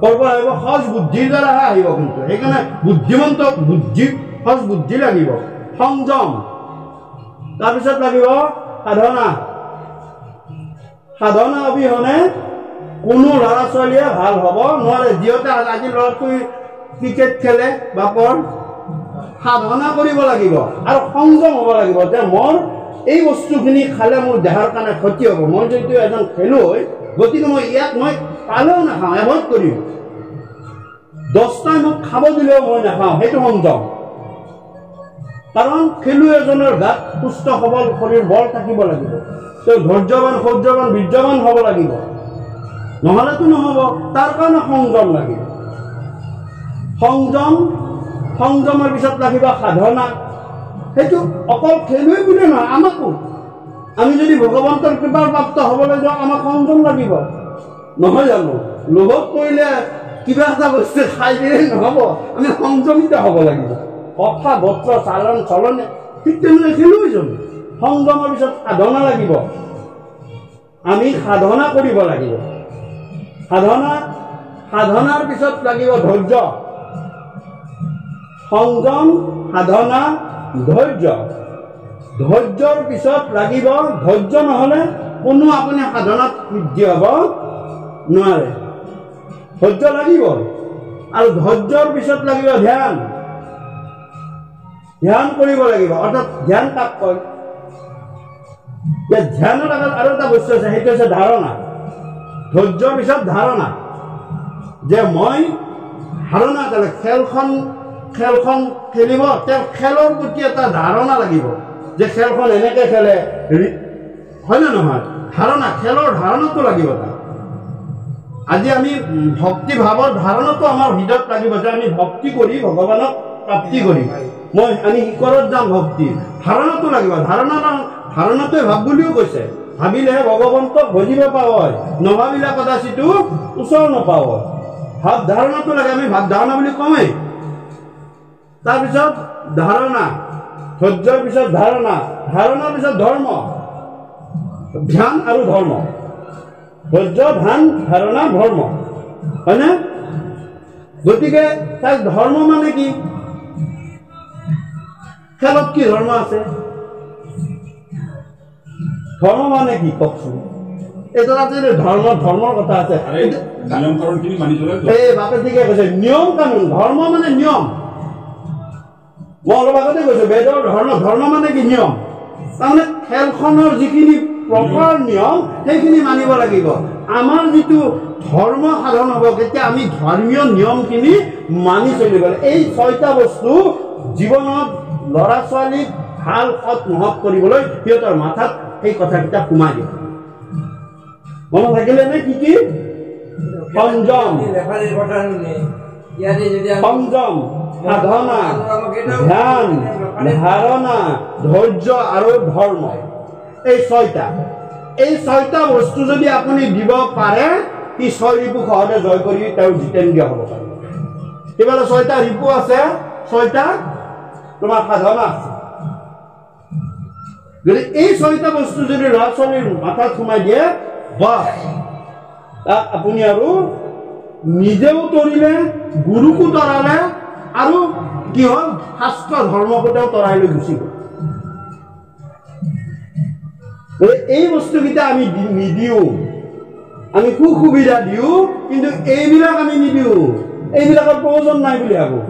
কৰিব লাগিব সজ বুদ্ধিৰ দ্বাৰাহে আহিব কিন্তু। সেইকাৰণে বুদ্ধিমন্ত বুদ্ধি সজ বুদ্ধি লাগিব। সংযম। তাৰপিছত লাগিব সাধনা। সাধনা অবিহনে কোনো ল'ৰা ছোৱালীয়ে ভাল হ'ব নোৱাৰে। যিহেতু আজি ল'ৰাটোৱে ক্ৰিকেট খেলে বাপৰ সাধনা কৰিব লাগিব আৰু সংযম হ'ব লাগিব যে মোৰ এই বস্তুখিনি খালে মোৰ দেহাৰ কাৰণে ক্ষতি হ'ব। মই যিহেতু এজন খেলুৱৈ গতিকে মই ইয়াক মই পালেও নাখাওঁ এভইড কৰিম। দহটাই মোক খাব দিলেও মই নাখাওঁ সেইটো সংযম। কাৰণ খেলুৱৈ এজনৰ গাত সুস্থ সবল শৰীৰ বল থাকিব লাগিব। তেওঁ ধৈৰ্যৱান সৌৰ্যৱান বীৰ্যৱান হ'ব লাগিব। নহ'লেতো নহ'ব তাৰ কাৰণে সংযম লাগিব। সংযম সংযমৰ পিছত লাগিব সাধনা। সেইটো অকল খেলুৱৈ বুলি নহয় আমাকো। আমি যদি ভগৱন্তৰ কৃপাৰ প্ৰাপ্ত হ'বলৈ যাওঁ আমাক সংযম লাগিব। নহয় জানো? লোভত পৰিলে কিবা এটা বস্তু খাই দিলেই নহ'ব। আমি সংযমিত হ'ব লাগিব। কথা বত্ৰ চালন চলনে ঠিক তেনেদৰে খেলুৱৈজন। সংযমৰ পিছত সাধনা লাগিব। আমি সাধনা কৰিব লাগিব। সাধনা সাধনাৰ পিছত লাগিব ধৈৰ্য। সংযম সাধনা ধৈৰ্য। ধৈৰ্যৰ পিছত লাগিব ধৈৰ্য নহ'লে কোনো আপুনি সাধনাত সিদ্ধি হ'ব নোৱাৰে। ধৈৰ্য লাগিব আৰু ধৈৰ্যৰ পিছত লাগিব ধ্যান। ধ্যান কৰিব লাগিব। অৰ্থাৎ ধ্যান কাক কয় ধ্যানৰ আগত আৰু এটা বস্তু আছে সেইটো হৈছে ধাৰণা। ধৈৰ্যৰ পিছত ধাৰণা। যে মই ধাৰণা কৰে খেলখন খেলখন খেলিব তেওঁ খেলৰ প্ৰতি এটা ধাৰণা লাগিব। যে খেলখন এনেকে খেলে ৰি- হয়নে নহয়? ধাৰণা খেলৰ ধাৰণাটো লাগিব তাক আজি আমি উম, ভক্তি ভাৱৰ ধাৰণাটো আমাৰ হৃদয়ত লাগিব যে আমি ভক্তি কৰি ভগৱানক প্ৰাপ্তি কৰিম। মই আমি শিখৰত যাম ভক্তি। ধাৰণাটো লাগিব। ধাৰণা ধাৰণাটোৱে ভাৱ বুলিও কৈছে। ভাবিলে ভগৱন্তক ভজিব পাৱ নভাবিলে কদাচিতো ওচৰ নাপাৱ ভাৱ ধাৰণাটো লাগে আমি ভাৱ ধাৰণা বুলি কওঁৱেই তাৰপিছত ধাৰণা ধৈৰ্যৰ পিছত ধাৰণা ধাৰণাৰ পিছত ধৰ্ম ধ্যান আৰু ধৰ্ম। ধৈৰ্য ধ্যান ধাৰণা ধৰ্ম হয়নে? গতিকে তাক ধৰ্ম মানে কি? খেলত কি ধৰ্ম আছে? ধৰ্ম মানে কি কওকচোন? এইটো তাতে ধৰ্ম ধৰ্মৰ কথা আছে। আৰে নিয়ম কাৰণখিনি মানি চলে এই বাপে ঠিকে কৈছে নিয়ম কানুন ধৰ্ম মানে নিয়ম। মই অলপ আগতে কৈছো বেদৰ ধৰ্ম ধৰ্ম মানে কি নিয়ম? তাৰমানে খেলখনৰ যিখিনি প্ৰপাৰ নিয়ম সেইখিনি মানিব লাগিব। আমাৰ যিটো ধৰ্ম সাধন হ'ব তেতিয়া আমি ধৰ্মীয় নিয়মখিনি মানি চলিব লাগিব এই ছয়টা বস্তু জীৱনত ল'ৰা ছোৱালীক ভাল সৎ মহৎ কৰিবলৈ সিহঁতৰ মাথাত সেই কথাকেইটা সোমাই দিয়ে মনত থাকিলে নে কি কি? সংযম। সংযম সাধনা ধ্যান ধাৰণা ধৈৰ্য আৰু ধৰ্ম। এই ছয়টা। এই ছয়টা বস্তু যদি আপুনি দিব পাৰে সি ছয় ৰিপু সহজে জয় কৰি তেওঁ জিতেন্দ্ৰীয় হ'ব পাৰে। সেইফালে ছয়টা ৰিপু আছে ছয়টা তোমাৰ সাধনা আছে। যদি এই ছয়টা বস্তু যদি ল'ৰা ছোৱালীৰ মাথাত সোমাই দিয়ে বাছ তাক আপুনি আৰু নিজেও তৰিলে গুৰুকো তৰালে আৰু কি হ'ল শাস্ত্ৰ ধৰ্মকো তেওঁ তৰাই লৈ গুচি গ'ল গতিকে এই বস্তুকেইটা আমি নিদিওঁ আমি সু সুবিধা দিওঁ কিন্তু এইবিলাক আমি নিদিওঁ এইবিলাকৰ প্ৰয়োজন নাই বুলি ভাবোঁ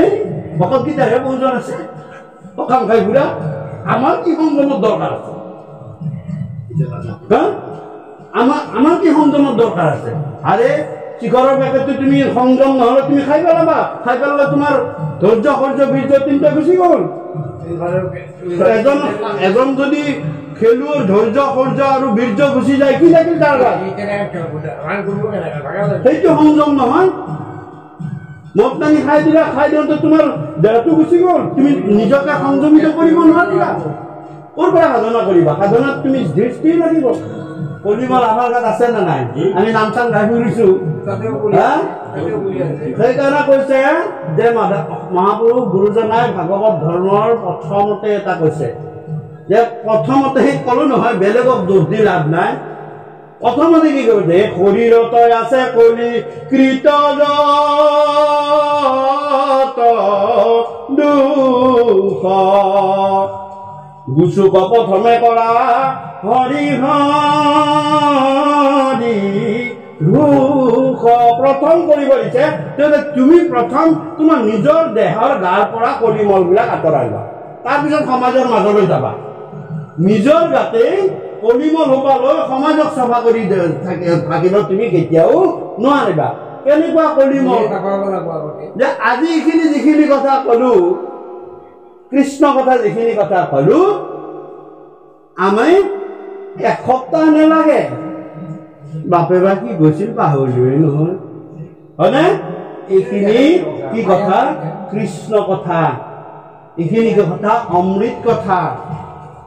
এই ভকতকেইটাৰহে প্ৰয়োজন আছে সকাম খাই ঘূৰা আমাৰ কি সংযমৰ দৰকাৰ আছে? হা? আমাৰ আমাৰ কি সংযমৰ দৰকাৰ আছে? আৰে শিখৰৰ পেকেটটো তুমি সংযম নহ'লে তুমি খাই পেলাবা খাই পেলালে তোমাৰ ধৈৰ্য সৌৰ্য বীৰ্য তিনিটা গুচি গ'ল এজন এজন যদি খেলুৱৈৰ ধৈৰ্য সৌৰ্য আৰু বীৰ্য গুচি যায় কি থাকিল তাৰ গাত সেইটো সংযম নহয়। মদ পানী খাই দিলা খাই দিওঁতে তোমাৰ দেহটো গুচি গ'ল। তুমি নিজকে সংযমিত কৰিব নোৱাৰিলা। ক'ৰ পৰা সাধনা কৰিবা? সাধনাত তুমি দৃষ্টি লাগিব। পৰিমল আমাৰ গাত আছে নে নাই? আমি নাম চাম গাই ফুৰিছো? সেইকাৰণে কৈছে যে মহাপুৰুষ গুৰুজনাই ভাগৱত ধৰ্মৰ প্ৰথমতে এটা কৈছে। যে প্ৰথমতে সেই ক'লো নহয় বেলেগক দোষ দি লাভ নাই। প্ৰথমতে কি কৰিছে এই শৰীৰতে আছে কলি কৃত গুচুক প্ৰথমে কৰা হৰি হৰি দুখ। প্ৰথম কৰিব দিছে তেতিয়াহ'লে তুমি প্ৰথম তোমাৰ নিজৰ দেহৰ গাৰ পৰা কলিমলবিলাক আঁতৰাইবা তাৰপিছত সমাজৰ মাজলৈ যাবা। নিজৰ গাতে কলিমল সোপালৈ সমাজক চাফা কৰি দে- থাকি- থাকিব। তুমি কেতিয়াও নোৱাৰিবা। কেনেকুৱা কলিমল যে আজি এইখিনি যিখিনি কথা কলো কৃষ্ণ কথা যিখিনি কথা কলো আমি এসপ্তাহ নালাগে। বাপে বা কি গৈছিল পাহৰিলোৱে নহয়। হয়নে? এইখিনি কি কথা? কৃষ্ণ কথা। এইখিনি কথা? অমৃত কথা।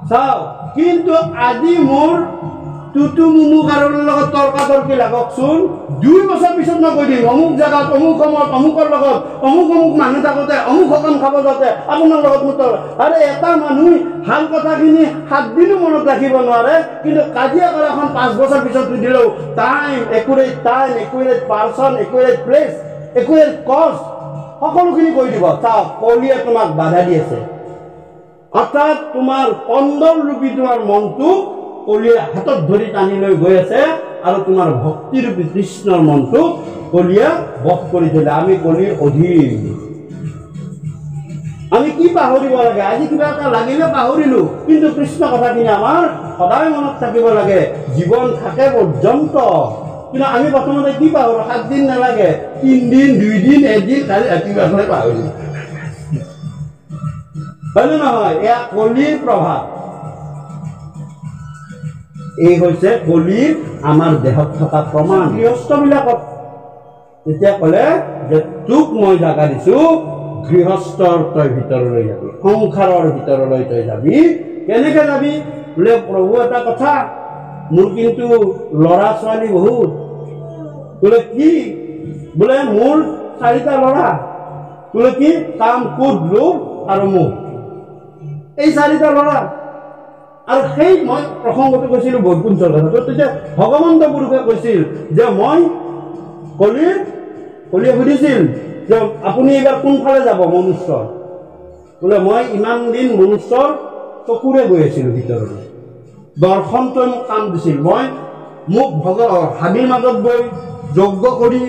চাওক কিন্তু আজি মোৰ তুতু মুমু কাৰোৰ লগত তৰ্কাতৰ্কি লাগকচোন। দুই বছৰ পিছত মই কৈ দিম অমুক জেগাত অমুক সময়ত অমুকৰ লগত অমুক অমুক মানুহ থাকোঁতে অমুক সকাম খাব যাওঁতে আপোনাৰ লগত মোৰ তৰ্ক। আৰে এটা মানুহ ভাল কথাখিনি সাত দিনো মনত ৰাখিব নোৱাৰে কিন্তু কাজিয়া কৰাখন পাঁচ বছৰ পিছত সুধিলেও time accurate time accurate person accurate place accurate কষ্ট সকলোখিনি কৈ দিব। চাওক কলিয়ে তোমাক বাধা দি আছে। অৰ্থাৎ তোমাৰ কন্দল ৰূপী তোমাৰ মনটো কলিয়ে হাতত ধৰি টানি লৈ গৈ আছে আৰু তোমাৰ ভক্তিৰূপী কৃষ্ণৰ মনটো কলিয়ে বধ কৰি থলে। আমি কলিৰ অধীন। আমি কি পাহৰিব লাগে? আজি কিবা এটা লাগিলে পাহৰিলো। কিন্তু কৃষ্ণ কথাখিনি আমাৰ সদায় মনত থাকিব লাগে। জীৱন থাকে পৰ্যন্ত। কিন্তু আমি প্ৰথমতে কি পাহৰো? সাতদিন নালাগে। তিনদিন দুইদিন এদিন কালি ৰাতিপুৱা পাহৰিলো। হয়নে নহয় এয়া কলিৰ প্ৰভাৱ। এই হৈছে কলিৰ আমাৰ দেহত থকা প্ৰমাণ। গৃহস্থবিলাকত তেতিয়া ক'লে যে তোক মই জাগা দিছো গৃহস্থৰ তই ভিতৰলৈ যাবি সংসাৰৰ ভিতৰলৈ তই যাবি। কেনেকে যাবি? বোলে প্ৰভু এটা কথা মোৰ কিন্তু ল'ৰা ছোৱালী বহুত। বোলে কি? বোলে মোৰ চাৰিটা ল'ৰা। বোলে কি? কাম কোদ লোভ আৰু মুখ। এই চাৰিটা ল'ৰা আৰু সেই মই প্ৰসংগটো কৈছিলো বৈকুণ্ঠৰ কথাটো তেতিয়া ভগৱন্ত পুৰুষে কৈছিল যে মই কলিৰ কলিয়ে সুধিছিল যে আপুনি এইবাৰ কোনফালে যাব মনুষ্যৰ? বোলে মই ইমান দিন মনুষ্যৰ চকুৰে গৈ আছিলো ভিতৰলৈ। দৰ্শনটোৱে মোক কাম দিছিল। মই মোক ভগ হাবিৰ মাজত গৈ যজ্ঞ কৰি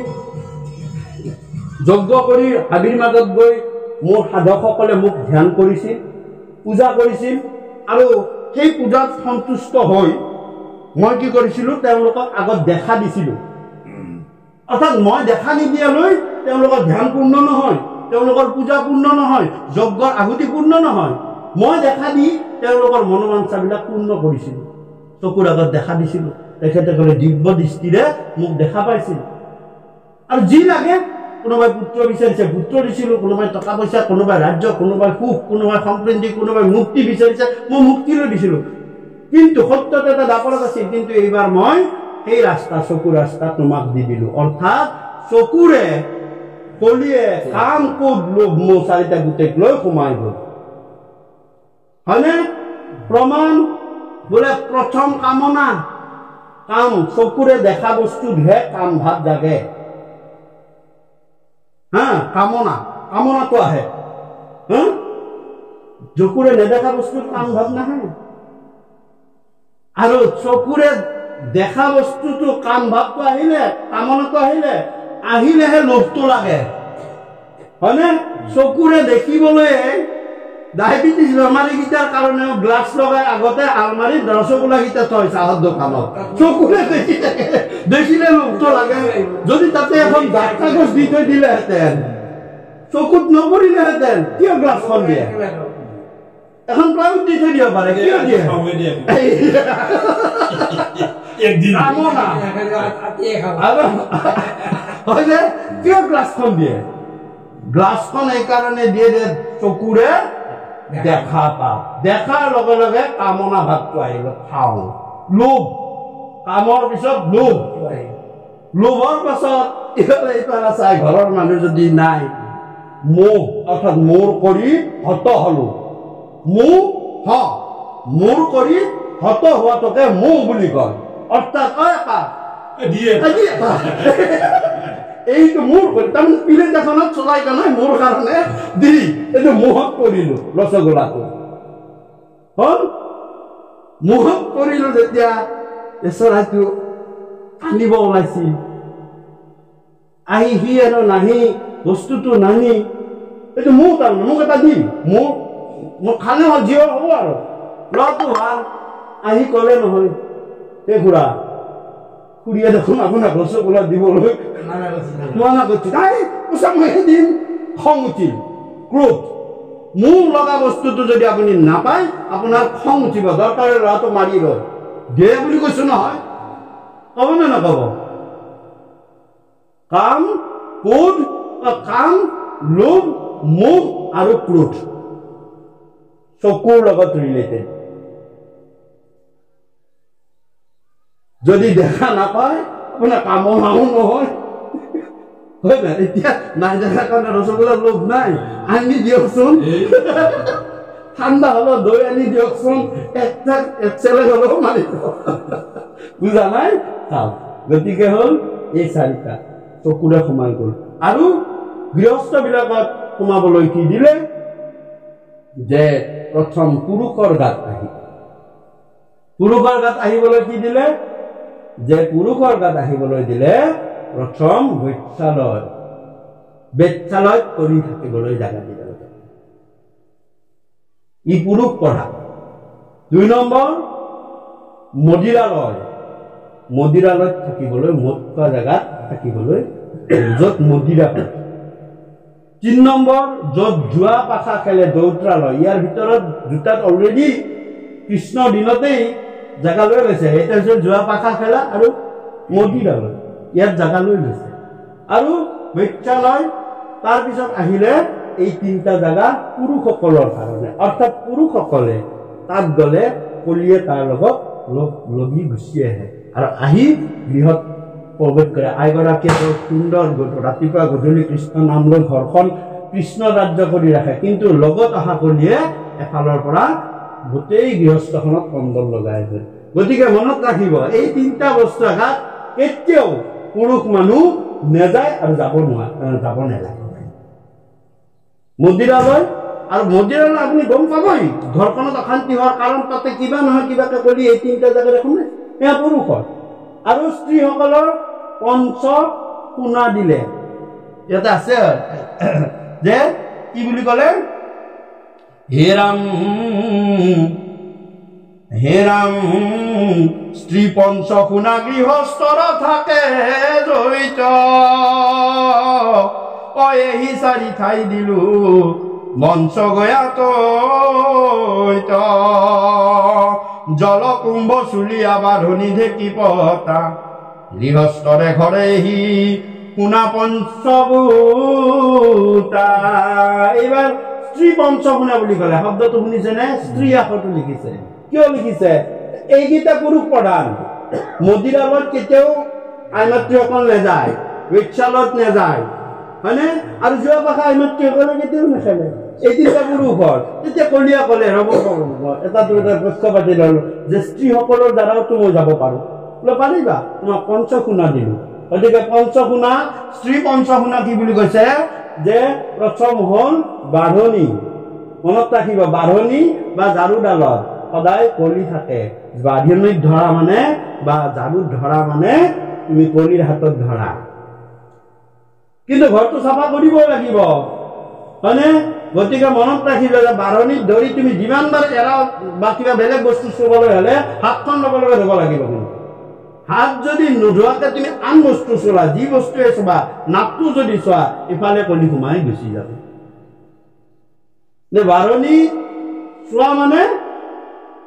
যজ্ঞ কৰি হাবিৰ মাজত গৈ মোৰ সাধকসকলে মোক ধ্যান কৰিছিল। পূজা কৰিছিল আৰু সেই পূজাত সন্তুষ্ট হৈ মই কি কৰিছিলোঁ তেওঁলোকক আগত দেখা দিছিলোঁ। অৰ্থাৎ মই দেখা নিদিয়ালৈ তেওঁলোকৰ ধ্যান পূৰ্ণ নহয় তেওঁলোকৰ পূজা পূৰ্ণ নহয় যজ্ঞৰ আহুতি পূৰ্ণ নহয়। মই দেখা দি তেওঁলোকৰ মনোবাঞ্ছাবিলাক পূৰ্ণ কৰিছিলোঁ। চকুৰ আগত দেখা দিছিলোঁ। তেখেতসকলে দিব্য দৃষ্টিৰে মোক দেখা পাইছিল। আৰু যি লাগে কোনোবাই পুত্ৰ বিচাৰিছে পুত্ৰ দিছিলোঁ কোনোবাই টকা পইচা কোনোবাই ৰাজ্য কোনোবাই সুখ কোনোবাই সম্প্ৰীতি কোনোবাই মুক্তি বিচাৰিছে মই মুক্তিলৈ দিছিলোঁ। কিন্তু সত্যত এটা দাপৰত আছিল কিন্তু এইবাৰ মই সেই ৰাস্তা চকুৰ ৰাস্তা তোমাক দি দিলোঁ। অৰ্থাৎ চকুৰে কলিয়ে কাম কোদ লোভ মোৰ চাৰিটা গোটেই লৈ সোমাই গ'ল। হয়নে? প্ৰমাণ বোলে প্ৰথম কামনা। কাম চকুৰে দেখা বস্তুতহে কাম ভাৱ জাগে। হা কামনা। কামনাটো আহে। হা চকুৰে নেদেখা বস্তুত কাম ভাৱ নাহে আৰু চকুৰে দেখা বস্তুটো কাম ভাৱটো আহিলে কামনাটো আহিলে আহিলেহে লোভটো লাগে। হয়নে? চকুৰে দেখিবলৈ ডায়েবেটিছ বেমাৰীকেইটাৰ কাৰণেও গ্লাছ লগাই আগতে আলমাৰীত ৰসগোল্লাকেইটা থয় চাহৰ দোকানত। চকুৰে দেখি দেখিলে লোভটো লাগে। যদি তাতে এখন ডাক কাগজ দি থৈ দিলেহেঁতেন চকুত নপৰিলেহেঁতেন কিয় গ্লাছখন দিয়ে? এখন প্ৰাইভেট দি থৈ দিব পাৰে কিয় দিয়ে? একদিন। আৰু হয়নে? কিয় গ্লাছখন দিয়ে? গ্লাছখন এইকাৰণে দিয়ে যে চকুৰে দেখা পাওঁ। দেখাৰ লগে লগে কামনা ভাৱটো আহিব খাওঁ। লোভ। কামৰ পিছত লোভ লোভৰ পাছত ইফালে ইফালে চাই ঘৰৰ মানুহ যদি নাই মোহ অৰ্থাৎ মোৰ কৰি হত হলো। মোহ হ মোৰ কৰি হত হোৱাটোকে মোহ বুলি কয়। অৰ্থাৎ এইটো মোৰ তাৰমানে প্লেট এখনত চলাই কেনে মোৰ কাৰণে। দি এইটো মোহত কৰিলো ৰসগোল্লাটো। হল? মোহত কৰিলো যেতিয়া চৰাইটো আনিব ওলাইছিল। আহি সি আৰু নাহি বস্তুটো নাহি। এইটো মোৰ তাৰমানে মোক এটা দি মোৰ মোক খালে হ'ল জীৱ হ'ব আৰু। ল'ৰাটো ভাল আহি ক'লে নহয় এই খুৰা খুৰীয়ে দেখোন আপোনাক ৰসগোল্লা দিবলৈ। মানা কৰিছিল তাই কৈছে মই দিম খং উঠিল। ক্ৰোধ। মোৰ লগা বস্তুটো যদি আপুনি নাপায় আপোনাৰ খং উঠিব। দৰকাৰে ল'ৰাটো মাৰি লয়। দে বুলি কৈছো নহয়। ক'ব নে নক'ব? কাম ক্ৰোধ কাম লোভ মোহ আৰু ক্ৰোধ। চকুৰ লগত ৰিলেটেড যদি দেখা নাপায় আপোনাৰ কামনাও নহয় হয় নাই এতিয়া নাই দেখা কাৰণে ৰসগোল্লা লোভ নাই আনি দিয়কচোন ঠাণ্ডা হ'লেও দৈ আনি দিয়কচোন হ'লেও মাৰি দিয়ক বুজা নাই চাওক গতিকে হ'ল এই চাৰিটা চকুৰে সোমাই গ'ল আৰু গৃহস্থবিলাকত সোমাবলৈ কি দিলে যে প্ৰথম পুৰুষৰ গাত আহি পুৰুষৰ গাত আহিবলৈ কি দিলে যে পুৰুষৰ গাত আহিবলৈ দিলে প্ৰথম বৈশ্যালয় বেচ্ছালয়ত কৰি থাকিবলৈ জাগা দিলে। ই পুৰুষ পঢ়া। দুই নম্বৰ মদিৰালয়। মদিৰালয়ত থাকিবলৈ মদ খোৱা জেগাত থাকিবলৈ য'ত মদিৰা পায় তিনি নম্বৰ য'ত জোৱা পাখা খেলে দৌত্ৰালয় ইয়াৰ ভিতৰত দুটাত অলৰেডি কৃষ্ণৰ দিনতেই জেগা লৈ লৈছে এটা হৈছে জোৱা পাখা খেলা আৰু মদিৰালয় ইয়াত জেগা লৈ লৈছে। আৰু বৈত্যালয় তাৰপিছত আহিলে এই তিনিটা জেগা পুৰুষসকলৰ কাৰণে। অৰ্থাৎ পুৰুষসকলে তাত গ'লে কলিয়ে তাৰ লগত লগ লগি গুচি আহে। আৰু আহি গৃহত প্ৰৱেশ কৰে। আইগৰাকীয়ে বৰ সুন্দৰ ৰাতিপুৱা গধূলি কৃষ্ণ নাম লৈ ঘৰখন কৃষ্ণ ৰাজ্য কৰি ৰাখে। কিন্তু লগত অহা কলিয়ে এফালৰ পৰা গোটেই গৃহস্থখনত কণ্ডল লগাই আছে গতিকে মনত ৰাখিব এই তিনিটা বস্তু এঘাত কেতিয়াও পুৰুষ মানুহ নেযায় আৰু যাব নোৱাৰে যাব নালাগে। মন্দিৰলৈ আৰু মন্দিৰলৈ আপুনি গম পাবই ঘৰখনত অশান্তি হোৱাৰ কাৰণ তাতে কিবা নহয় কিবাকে কৰি এই তিনিটা জেগাত শুনে সেয়া পুৰুষৰ। আৰু স্ত্ৰীসকলৰ পঞ্চ সোণা দিলে। ইয়াতে আছে যে কি বুলি ক'লে? হেৰাম হেৰাম স্ত্ৰী পঞ্চ সোণা গৃহস্থৰ থাকে জড়িত অয়ে চাৰি ঠাই দিলো মঞ্চ গয়াত জলকুম্ভ চুলিয়া বাঢ়নি ঢেকি পতা গৃহস্থৰে ঘৰে সি সোণা পঞ্চভূতা এইবাৰ স্ত্ৰী পঞ্চগুণা বুলি ক'লে শব্দটো শুনিছেনে স্ত্ৰী আখৰটো লিখিছে। কিয় লিখিছে? এইকেইটা পুৰুষ প্ৰধান। মদিৰালত কেতিয়াও আইমাতৃসকল নাযায় ৰিক্সালত নাযায় হয়নে? আৰু যোৱা পাখা আইমাতৃসকলে কেতিয়াও নেখেলে এই তিনিটা পুৰুষৰ। তেতিয়া কলিয়া ক'লে ৰ'ব, এটা দুটা পক্ষ পাতি ল'লো যে স্ত্ৰীসকলৰ দ্বাৰাওতো মই যাব পাৰোঁ। বোলে পাৰিবা? তোমাক পঞ্চসোণা দিলোঁ। গতিকে পঞ্চসোণা স্ত্ৰী পঞ্চসোণা কি বুলি কৈছে? যে প্ৰথম হ'ল বাঢ়নি। মনত ৰাখিব বাঢ়নি বা ঝাৰুডালত সদায় কলি থাকে। বাঢ়নিত ধৰা মানে বা ঝাৰুত ধৰা মানে তুমি কলিৰ হাতত ধৰা। কিন্তু ঘৰটো চাফা কৰিবই লাগিব। হয়নে? গতিকে মনত ৰাখিব যে বাঢ়নিত ধৰি তুমি যিমানবাৰ এৰা বা কিবা বেলেগ বস্তু চুবলৈ হ'লে হাতখন লগে ধুব লাগিব কিন্তু। হাত যদি নোধোৱাকে তুমি আন বস্তু চোৱা যি বস্তুৱে চোৱা নাকটো যদি চোৱা ইফালে কলি সোমাই গুচি যাব। যে বাৰণি চোৱা মানে?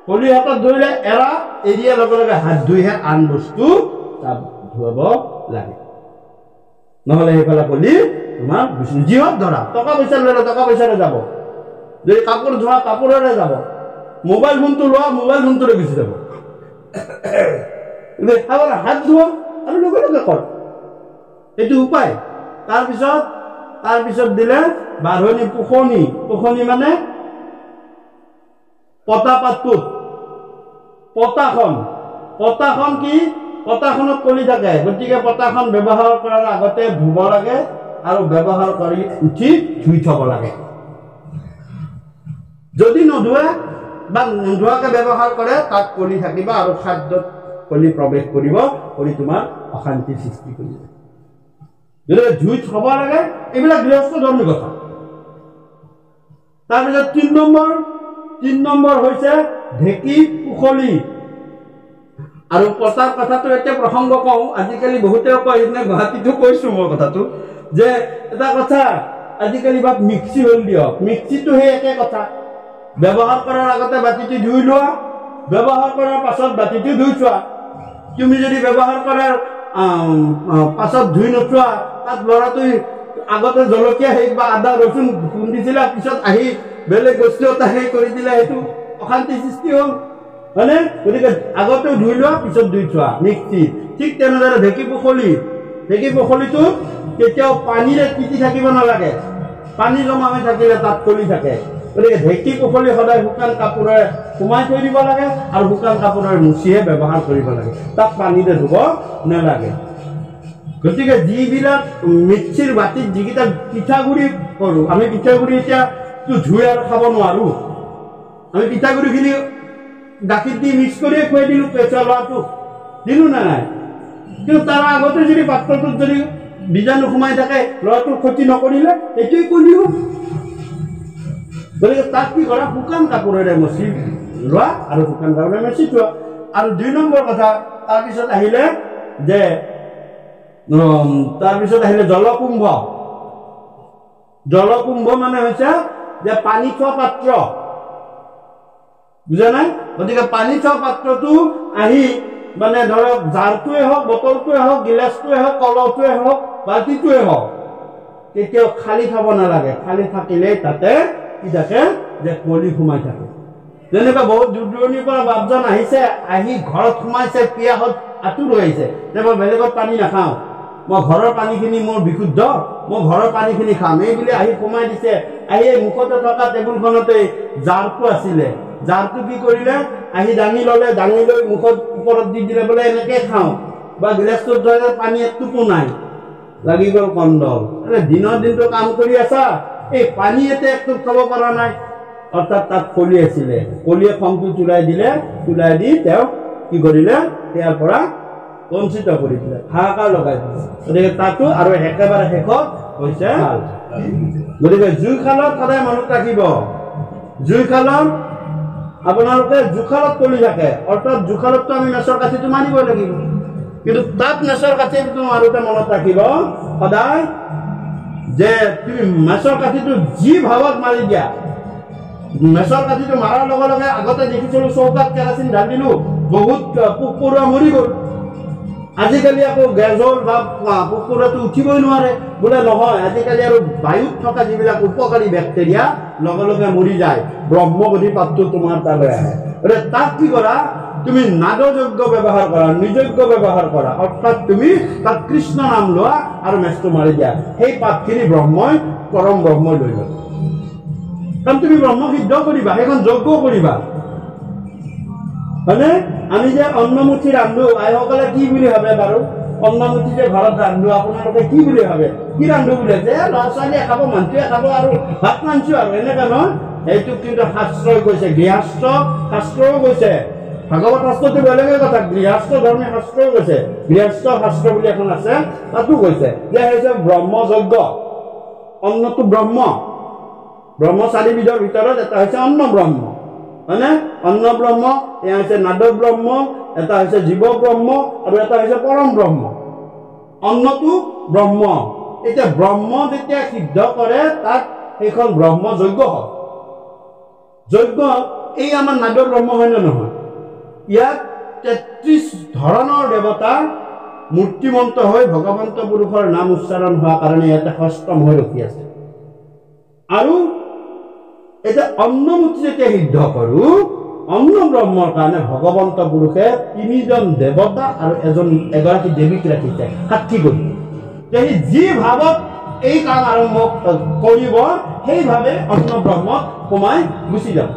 কলি হাতত ধৰিলে এৰা এৰিয়াৰ লগে লগে হাত ধুইহে আন বস্তু তাত ধুৱাব লাগে। নহ'লে সেইফালে কলি তোমাৰ গুচি যিহত ধৰা টকা পইচা ল'লে টকা পইচাৰে যাব। যদি কাপোৰ ধোৱা কাপোৰেৰে যাব। মোবাইল ফোনটো লোৱা মোবাইল ফোনটোৰে গুচি যাব। কিন্তু হাত ধোৱা আৰু লগে লগে কৰ। এইটো উপায়। তাৰপিছত তাৰপিছত দিলে বাঢ়নি পোখনি। পোখনি মানে পতা পাতটোত পতাখন। পতাখন কি? পতাখনত কলি থাকে। গতিকে পতাখন ব্যৱহাৰ কৰাৰ আগতে ধুব লাগে আৰু ব্যৱহাৰ কৰি উঠি ধুই থব লাগে। যদি নোধোৱে বা নোধোৱাকে ব্যৱহাৰ কৰে তাত কলি থাকিব আৰু খাদ্যত কলি প্ৰৱেশ কৰিব কৰি তোমাৰ অশান্তিৰ সৃষ্টি কৰিব গতিকে ধুই থব লাগে এইবিলাক গৃহস্থ ধৰ্মী কথা। তাৰপিছত তিন নম্বৰ তিন নম্বৰ হৈছে ঢেঁকী পুখলি আৰু পতাৰ কথাটো এতিয়া প্ৰসংগ কওঁ আজিকালি বহুতে কয় সেইদিনা গুৱাহাটীতো কৈছো মই কথাটো যে এটা কথা আজিকালি বাপ মিক্সি হ'ল দিয়ক। মিক্সিটো সেই একে কথা। ব্যৱহাৰ কৰাৰ আগতে বাতিটো ধুই লোৱা ব্যৱহাৰ কৰাৰ পাছত বাতিটো ধুই চোৱা তুমি যদি ব্যৱহাৰ কৰাৰ পাছত ধুই নোথোৱা তাত ল'ৰাটোৱে আগতে জলকীয়া সেই বা আদা ৰচুন খুন্দিছিলে পিছত আহি বেলেগ বস্তু এটা সেই কৰি দিলে সেইটো অশান্তি সৃষ্টি হ'ল। হয়নে? গতিকে আগতেও ধুই লোৱা পিছত ধুই থোৱা মিক্সি। ঠিক তেনেদৰে ঢেঁকী পুখলি। ঢেঁকী পুখলিটো কেতিয়াও পানীৰে তিতি থাকিব নালাগে। পানী জমা হৈ থাকিলে তাত কলি থাকে। গতিকে ঢেঁকী পুখলি সদায় শুকান কাপোৰেৰে সোমাই থৈ দিব লাগে আৰু শুকান কাপোৰেৰে মুচিহে ব্যৱহাৰ কৰিব লাগে। তাত পানীৰে ধুব নালাগে। গতিকে যিবিলাক মিক্সিৰ বাতিত যিকেইটা পিঠাগুড়ি কৰোঁ আমি পিঠাগুড়ি এতিয়াতো ধুই আৰু খাব নোৱাৰোঁ। আমি পিঠাগুড়িখিনি গাখীৰ দি মিক্স কৰিয়ে খুৱাই দিলোঁ কেঁচুৱা ল'ৰাটোক দিলোঁ নে নাই? কিন্তু তাৰ আগতে যদি পাত্ৰটোত যদি বীজাণু সোমাই থাকে ল'ৰাটোৰ ক্ষতি নকৰিলে এইটোৱে কলি হ'ল গতিকে তাক কি কৰা শুকান কাপোৰেৰে মচি লোৱা আৰু শুকান কাপোৰেৰে মচি থোৱা আৰু দুই নম্বৰ কথা তাৰপিছত আহিলে যে তাৰপিছত আহিলে জলকুম্ভ জলকুম্ভ মানে হৈছে যে পানী থোৱা পাত্ৰ বুজা নাই গতিকে পানী থোৱা পাত্ৰটো আহি মানে ধৰক জাৰটোৱে হওক বটলটোৱে হওক গিলাচটোৱে হওক কলহটোৱে হওক বাল্টিটোৱে হওক কেতিয়াও খালী থব নালাগে খালী থাকিলেই তাতে কি থাকে যে কলি সোমাই থাকে যেনেকুৱা বহুত দূৰ দূৰণিৰ পৰা বাপজন আহিছে আহি ঘৰত সোমাইছে পিয়াহত আঁতুৰ হৈ আহিছে। যে মই বেলেগত পানী নাখাওঁ। মই ঘৰৰ পানীখিনি মোৰ বিশুদ্ধ মই ঘৰৰ পানীখিনি খাম। এই বুলি আহি সোমাই দিছে। আহি এই মুখতে থকা টেবুলখনতে জাৰটো আছিলে। জাৰটো কি কৰিলে? আহি দাঙি ল'লে দাঙি লৈ মুখত ওপৰত দি দিলে বোলে এনেকে খাওঁ। বা গিলাচটোত ধৰিলে পানী এটোপো নাই। লাগি গ'ল কণ্ডল দিনৰ দিনটো কাম কৰি আছা? এই পানী এতে একটু খাব পৰা নাই। অৰ্থাৎ তাত কলি আছিলে। কলিয়ে খংটো চুলাই দিলে চুলাই দি তেওঁ কি কৰিলে ইয়াৰ পৰা বঞ্চিত কৰি দিলে হাহাকাৰ লগাই দিলে। গতিকে তাতো আৰু একেবাৰে শেষত হৈছে। গতিকে জুই শালত সদায় মনত ৰাখিব জুই শালত আপোনালোকে জোখালত কৰি থাকে। অৰ্থাৎ জোখালতটো আমি মেচৰ কাঠিটো মাৰিবই লাগিব। কিন্তু তাত মেচৰ কাঠিটো মাৰোতে মনত ৰাখিব সদায় যে তুমি মেচৰ কাঠিটো যি ভাৱত মাৰি দিয়া মেচৰ কাঠিটো মাৰাৰ লগে লগে আগতে দেখিছিলো চৌকাত কেৰাচিন ঢালিলো বহুত পোক পৰুৱা মৰি গ'ল। আজিকালি আকৌ গেজল বা পোক পৰুৱাটো উঠিবই নোৱাৰে। বোলে নহয় আজিকালি আৰু বায়ুত থকা যিবিলাক উপকাৰী বেক্টেৰিয়া লগে লগে মৰি যায়। ব্ৰহ্মবোধি পাতটো তোমাৰ তালৈ আহে। গতিকে তাক কি কৰা তুমি নাদযোগ্য ব্যৱহাৰ কৰা নিযোগ্য ব্যৱহাৰ কৰা। অৰ্থাৎ তুমি তাত কৃষ্ণ নাম লোৱা আৰু মেচটো মাৰি দিয়া। সেই পাতখিনি ব্ৰহ্মই পৰম ব্ৰহ্মই লৈ লয়। কাৰণ তুমি ব্ৰহ্ম সিদ্ধ কৰিবা সেইখন যজ্ঞ কৰিবা। হয়নে? আমি যে অন্নমুঠি ৰান্ধো আইসকলে কি বুলি ভাবে বাৰু? অন্নমুঠি যে ঘৰত ৰান্ধো আপোনালোকে কি বুলি ভাবে? কি ৰান্ধো বুলি? যে ল'ৰা ছোৱালীয়ে খাব মানুহটোৱে খাব আৰু ভাত মানছো আৰু। এনেকুৱা নহয়। সেইটো কিন্তু শাস্ত্ৰই কৈছে গৃহস্থ শাস্ত্ৰও কৈছে। ভাগৱত শাস্ত্ৰটো বেলেগে কথা গৃহস্থ ধৰ্মী শাস্ত্ৰও কৈছে। গৃহস্থ শাস্ত্ৰ বুলি এখন আছে তাতো কৈছে। যে হৈছে ব্ৰহ্মযজ্ঞ। অন্নটো ব্ৰহ্ম। ব্ৰহ্ম চাৰিবিধৰ ভিতৰত এটা হৈছে অন্ন ব্ৰহ্ম হয়নে? অন্ন ব্ৰহ্ম এয়া হৈছে নাদ ব্ৰহ্ম এটা হৈছে জীৱ ব্ৰহ্ম আৰু এটা হৈছে পৰম ব্ৰহ্ম অন্নটো ব্ৰহ্ম। এতিয়া ব্ৰহ্ম যেতিয়া সিদ্ধ কৰে তাক সেইখন ব্ৰহ্ম যজ্ঞ হয়। যজ্ঞ এই আমাৰ নাদ ব্ৰহ্ম হয় নে নহয়? ইয়াত তেত্ৰিশ ধৰণৰ দেৱতা মূৰ্তিমন্ত হৈ ভগৱন্ত পুৰুষৰ নাম উচ্চাৰণ হোৱাৰ কাৰণে ইয়াতে সষ্টম হৈ ৰখি আছে। আৰু এতিয়া অন্নমুঠি যেতিয়া সিদ্ধ কৰো অন্ন ব্ৰহ্মৰ কাৰণে ভগৱন্ত পুৰুষে তিনিজন দেৱতা আৰু এজন এগৰাকী দেৱীক ৰাখিছে সাক্ষী কৰি সি যি ভাৱত এই কাম আৰম্ভ কৰিব সেইভাৱে অন্ন ব্ৰহ্মত সোমাই গুচি যাব।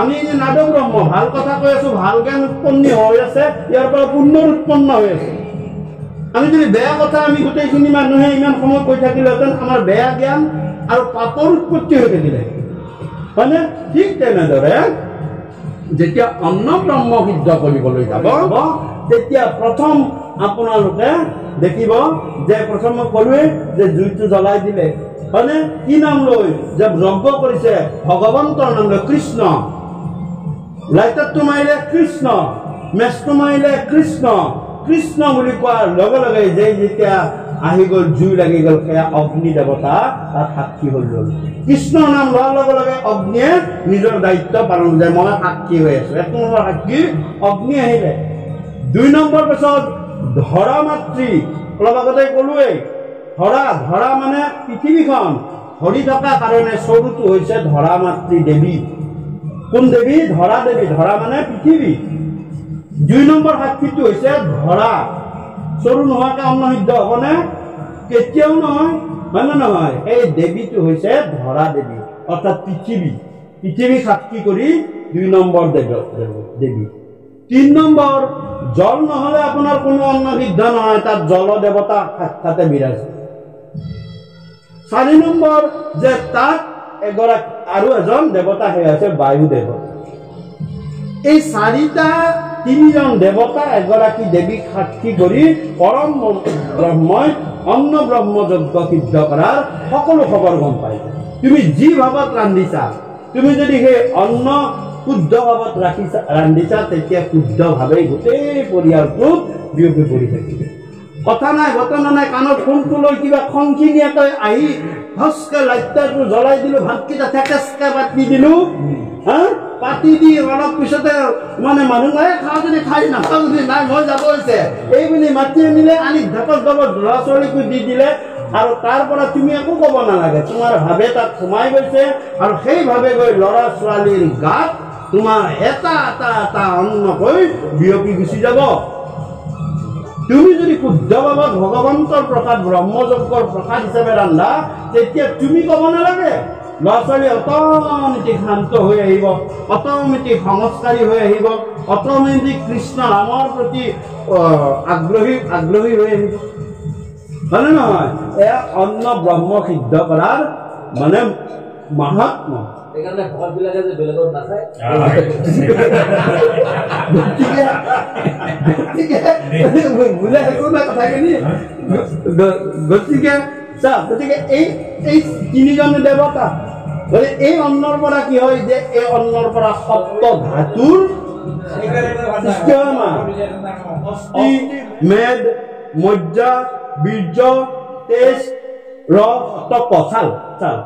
আমি যে নাদ ব্ৰহ্ম ভাল কথা কৈ আছো ভাল জ্ঞান উৎপন্ন হৈ আছে ইয়াৰ পৰা পুণ্যৰ উৎপন্ন হৈ আছে। আমি যদি বেয়া কথা আমি গোটেইখিনি মানুহে ইমান সময় কৈ থাকিলেহেঁতেন আমাৰ বেয়া জ্ঞান আৰু পাপৰ উৎপত্তি হৈ থাকিলে। হয়নে? ঠিক তেনেদৰে যেতিয়া অন্ন ব্ৰহ্ম সিদ্ধ কৰিবলৈ যাব তেতিয়া প্ৰথম আপোনালোকে দেখিব যে প্ৰথম ক'লোৱেই যে জুইটো জ্বলাই দিলে। হয়নে? কি নাম লৈ যে যজ্ঞ কৰিছে ভগৱন্তৰ নাম লৈ কৃষ্ণ। লাইটাৰটো মাৰিলে কৃষ্ণ মেচটো মাৰিলে কৃষ্ণ কৃষ্ণ বুলি কোৱাৰ লগে লগে যে যেতিয়া আহি গ'ল জুই লাগি গ'ল সেয়া অগ্নি দেৱতা তাত সাক্ষী হৈ গ'ল কৃষ্ণৰ নাম লোৱাৰ লগে লগে অগ্নিয়ে নিজৰ দায়িত্ব পালন কৰে মই সাক্ষী হৈ আছো এক নম্বৰ সাক্ষী অগ্নি আহিলে দুই নম্বৰ পিছত ধৰা মাতৃ অলপ আগতে ক'লোৱেই ধৰা ধৰা মানে পৃথিৱীখন ধৰি থকা কাৰণে স্বৰূপটো হৈছে ধৰা মাতৃ দেৱী কোন দেৱী ধৰা দেৱী ধৰা মানে পৃথিৱী। দুই নম্বৰ সাক্ষীটো হৈছে ধৰা। চৰু নোহোৱাকে অন্ন সিদ্ধ হ'বনে? কেতিয়াও নহয় হয় নে নহয়। এই দেৱীটো হৈছে ধৰা দেৱী, অৰ্থাৎ পৃথিৱী। পৃথিৱী সাক্ষী কৰি দুই নম্বৰ দেৱ তিন নম্বৰ, জল নহ'লে আপোনাৰ কোনো অন্ন সিদ্ধ নহয়, তাত জল দেৱতা সাক্ষাতে বিৰাজে। চাৰি নম্বৰ, যে তাত আৰু এজন দেৱতা সেই আছে বায়ু দেৱতা এই চাৰিটা তিনিজন দেৱতা এগৰাকী দেৱীক সাক্ষী কৰি পৰম ব্ৰহ্মই অন্ন ব্ৰহ্ম যজ্ঞ সিদ্ধ কৰাৰ সকলো খবৰ গম পাই। তুমি যি ভাৱত ৰান্ধিছা তুমি যদি সেই অন্ন শুদ্ধ ভাৱত ৰাখিছা ৰান্ধিছা তেতিয়া শুদ্ধভাৱে গোটেই পৰিয়ালটোত বিয়পি পৰি থাকিব কথা নাই ঘটনা নাই কাণত ফোনটো লৈ কিবা খংখিনীয়াকৈ আহি ফচকে লাইটাৰটো জ্বলাই দিলো ভাতকেইটা থেকেচকে পাতি দিলো হা? পাতি দি অলপ পিছতে মানে মানুহ খাওঁ যদি খাই নাখাওঁ যদি নাই মই যাব হৈছে। এই বুলি মাতি আনিলে আনি ঢাকত যাব ল'ৰা ছোৱালীকো দি দিলে। আৰু তাৰ পৰা তুমি একো ক'ব নালাগে তোমাৰ ভাৱে তাত সোমাই গৈছে। আৰু সেই ভাৱে গৈ ল'ৰা ছোৱালীৰ গাত তোমাৰ এটা এটা এটা অন্নকৈ বিয়পি গুচি যাব। তুমি যদি শুদ্ধ ভাৱত ভগৱন্তৰ প্ৰসাদ ব্ৰহ্মযজ্ঞৰ প্ৰসাদ হিচাপে ৰান্ধা তেতিয়া তুমি ক'ব নালাগে। ল'ৰা ছোৱালী অট'মেটিক শান্ত হৈ আহিব অট'মেটিক সংস্কাৰী হৈ আহিব অট'মেটিক কৃষ্ণ নামৰ প্ৰতি আগ্ৰহী আগ্ৰহী হৈ আহিব। হয়নে নহয়? এয়া অন্ন ব্ৰহ্ম সিদ্ধ কৰাৰ মানে মাহাত্ম সেইকাৰণে ভকতবিলাকে যে বেলেগত নাই কথাখিনি গতিকে চা গতিকে এই এই তিনিজন দেৱতা গতিকে এই অন্নৰ পৰা কি হয় যে এই অন্নৰ পৰা সপ্ত ধাতুৰ মেদ মজ্জা বীৰ্য তেজ তপ ছাল ছাল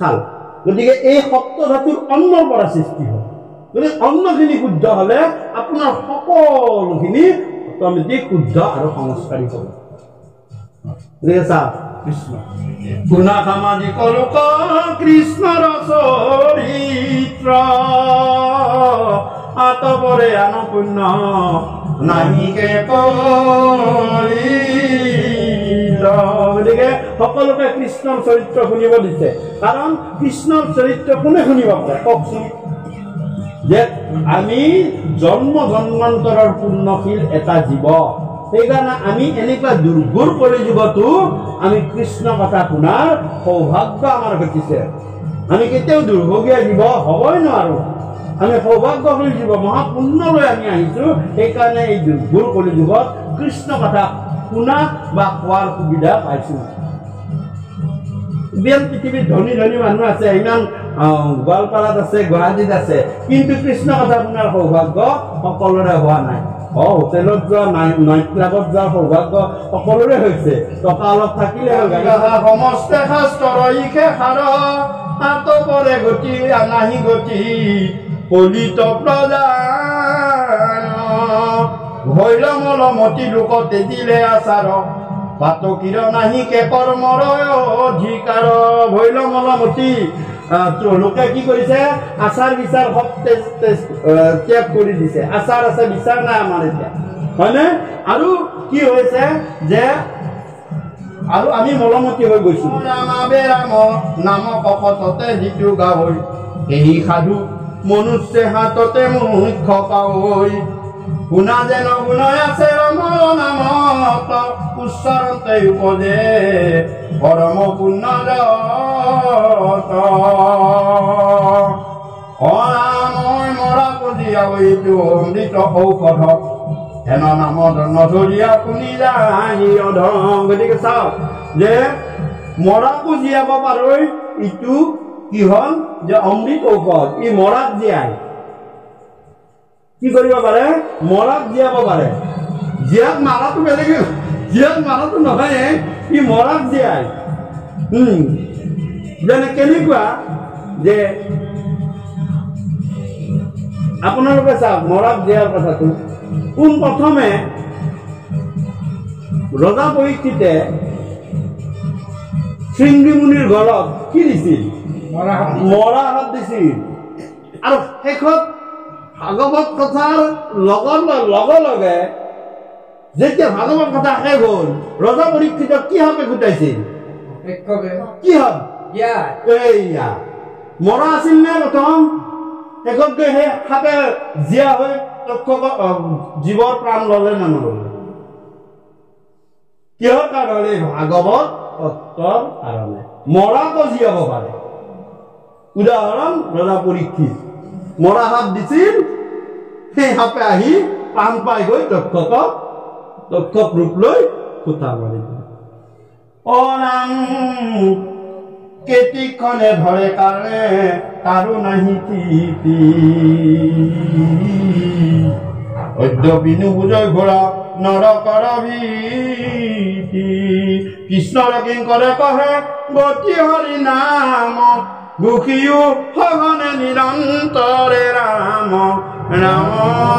ছাল গতিকে এই সপ্ত ধাতুৰ অন্নৰ পৰা সৃষ্টি হয়। গতিকে অন্নখিনি শুদ্ধ হ'লে আপোনাৰ সকলোখিনি অট'মেটিক শুদ্ধ আৰু সংস্কাৰী হ'ব। গতিকে চা কৃষ্ণ। গুণা সামাজিক লোক কৃষ্ণৰ চৰিত্ৰ। আতপৰে আন পুণ্য নাহিকে গতিকে সকলোকে কৃষ্ণৰ চৰিত্ৰ শুনিব দিছে। কাৰণ কৃষ্ণৰ চৰিত্ৰ কোনে শুনিব পাৰে? কওকচোন। যে আমি জন্ম জন্মান্তৰৰ পুণ্যশীল এটা জীৱ। সেইকাৰণে আমি এনেকুৱা দুৰ্গুৰ কৰি জীৱটো আমি কৃষ্ণ কথা শুনাৰ সৌভাগ্য আমাৰ ঘটিছে। আমি কেতিয়াও দুৰ্ভগীয়া জীৱ হ'বই নোৱাৰো। আমি সৌভাগ্যশীল জীৱ মহাপুণ্যলৈ আমি আহিছো। সেইকাৰণে এই দুৰ্গুৰ কৰি জীৱত কৃষ্ণ কথা শুনা বা কোৱাৰ সুবিধা পাইছো ইমান পৃথিৱীত ধনী ধনী মানুহ আছে ইমান গোৱালপাৰাত আছে গুৱাহাটীত আছে কিন্তু কৃষ্ণ কথা শুনাৰ সৌভাগ্য সকলোৰে হোৱা নাই অ হোটেলত যোৱা নাইট নাইট ক্লাবত যোৱাৰ সৌভাগ্য সকলোৰে হৈছে টকা অলপ থাকিলে। সমস্তে শাস্ত্ৰৰ ইখে সাৰ আতপৰে গতি আনাহি গতি কলিত প্ৰজা ভৈল মলমতি লোক তেজিলে আচাৰ। পাতকীৰ নাহিকে কৰ্মৰ অধিকাৰ। ভৈল মলমতি আহ, তো- লোকে কি কৰিছে? আচাৰ বিচাৰ সব ত্যাগ কৰি দিছে। আচাৰ আছে বিচাৰ নাই আমাৰ এতিয়া। হয়নে? আৰু কি হৈছে যে আৰু আমি মলমতি হৈ গৈছো। ৰাম আবে ৰাম নাম কপততে যিটো গাৱৈ এই সাধু মনুষ্য হাততে মুখ্য পাৱৈ শুনা যেন গুণয় আছে ৰাম নামত উচ্চাৰণতে উপজে পৰম পুণ্য অমৃত ঔষধ। হেন নাম নধৰি আপুনি যায় অধম। গতিকে চাওক যে মৰাকো জীয়াব পাৰো ইটো কি হ'ল? যে অমৃত ঔষধ ই মৰাক জীয়াই। কি কৰিব পাৰে? মৰাক জীয়াব পাৰে। জীয়াক মাৰাটো বেলেগে জীয়াক মাৰাটো নহয় ই মৰাক জীয়াই। যেনে কেনেকুৱা যে আপোনালোকে চাওক মৰাক জীয়াৰ কথাটো। পোন প্ৰথমে ৰজা পৰীক্ষিতে শৃংগীমুনিৰ ঘৰত কি দিছিল। মৰা হাত দিছিল। আৰু শেষত ভাগৱত কথাৰ লগৰ লগে লগে যেতিয়া ভাগৱত কথা শেষ হ'ল ৰজা পৰীক্ষিতক কি সাপে গোটাইছিল কি ইয়া। এইয়া। মৰা আছিল নে প্ৰথম শেষত গৈ সেই সাপে জীয়া হৈ জীৱৰ প্ৰাণ ললে নে নললে কিহৰ কাৰণে? ভাগৱত তত্বৰ কাৰণে। মৰাকো জীয়াব পাৰে। উদাহৰণ ৰজা পৰীক্ষিত। মৰা সাপ দিছিল সেই সাপে আহি প্ৰাণ পাই গৈ তক্ষকক তক্ষক ৰূপ লৈ খুটা মাৰি অনাম কেতিখনে ধৰে কাৰণে কাৰো নাহি কীৰ্তি অদ্যপি নুবুজয় ঘোৰা নৰকৰ ভীতি। কৃষ্ণৰ কিংকৰে কহে গতি হৰি নাম বুকিও ভগনে নিরন্তরে রাম রাম।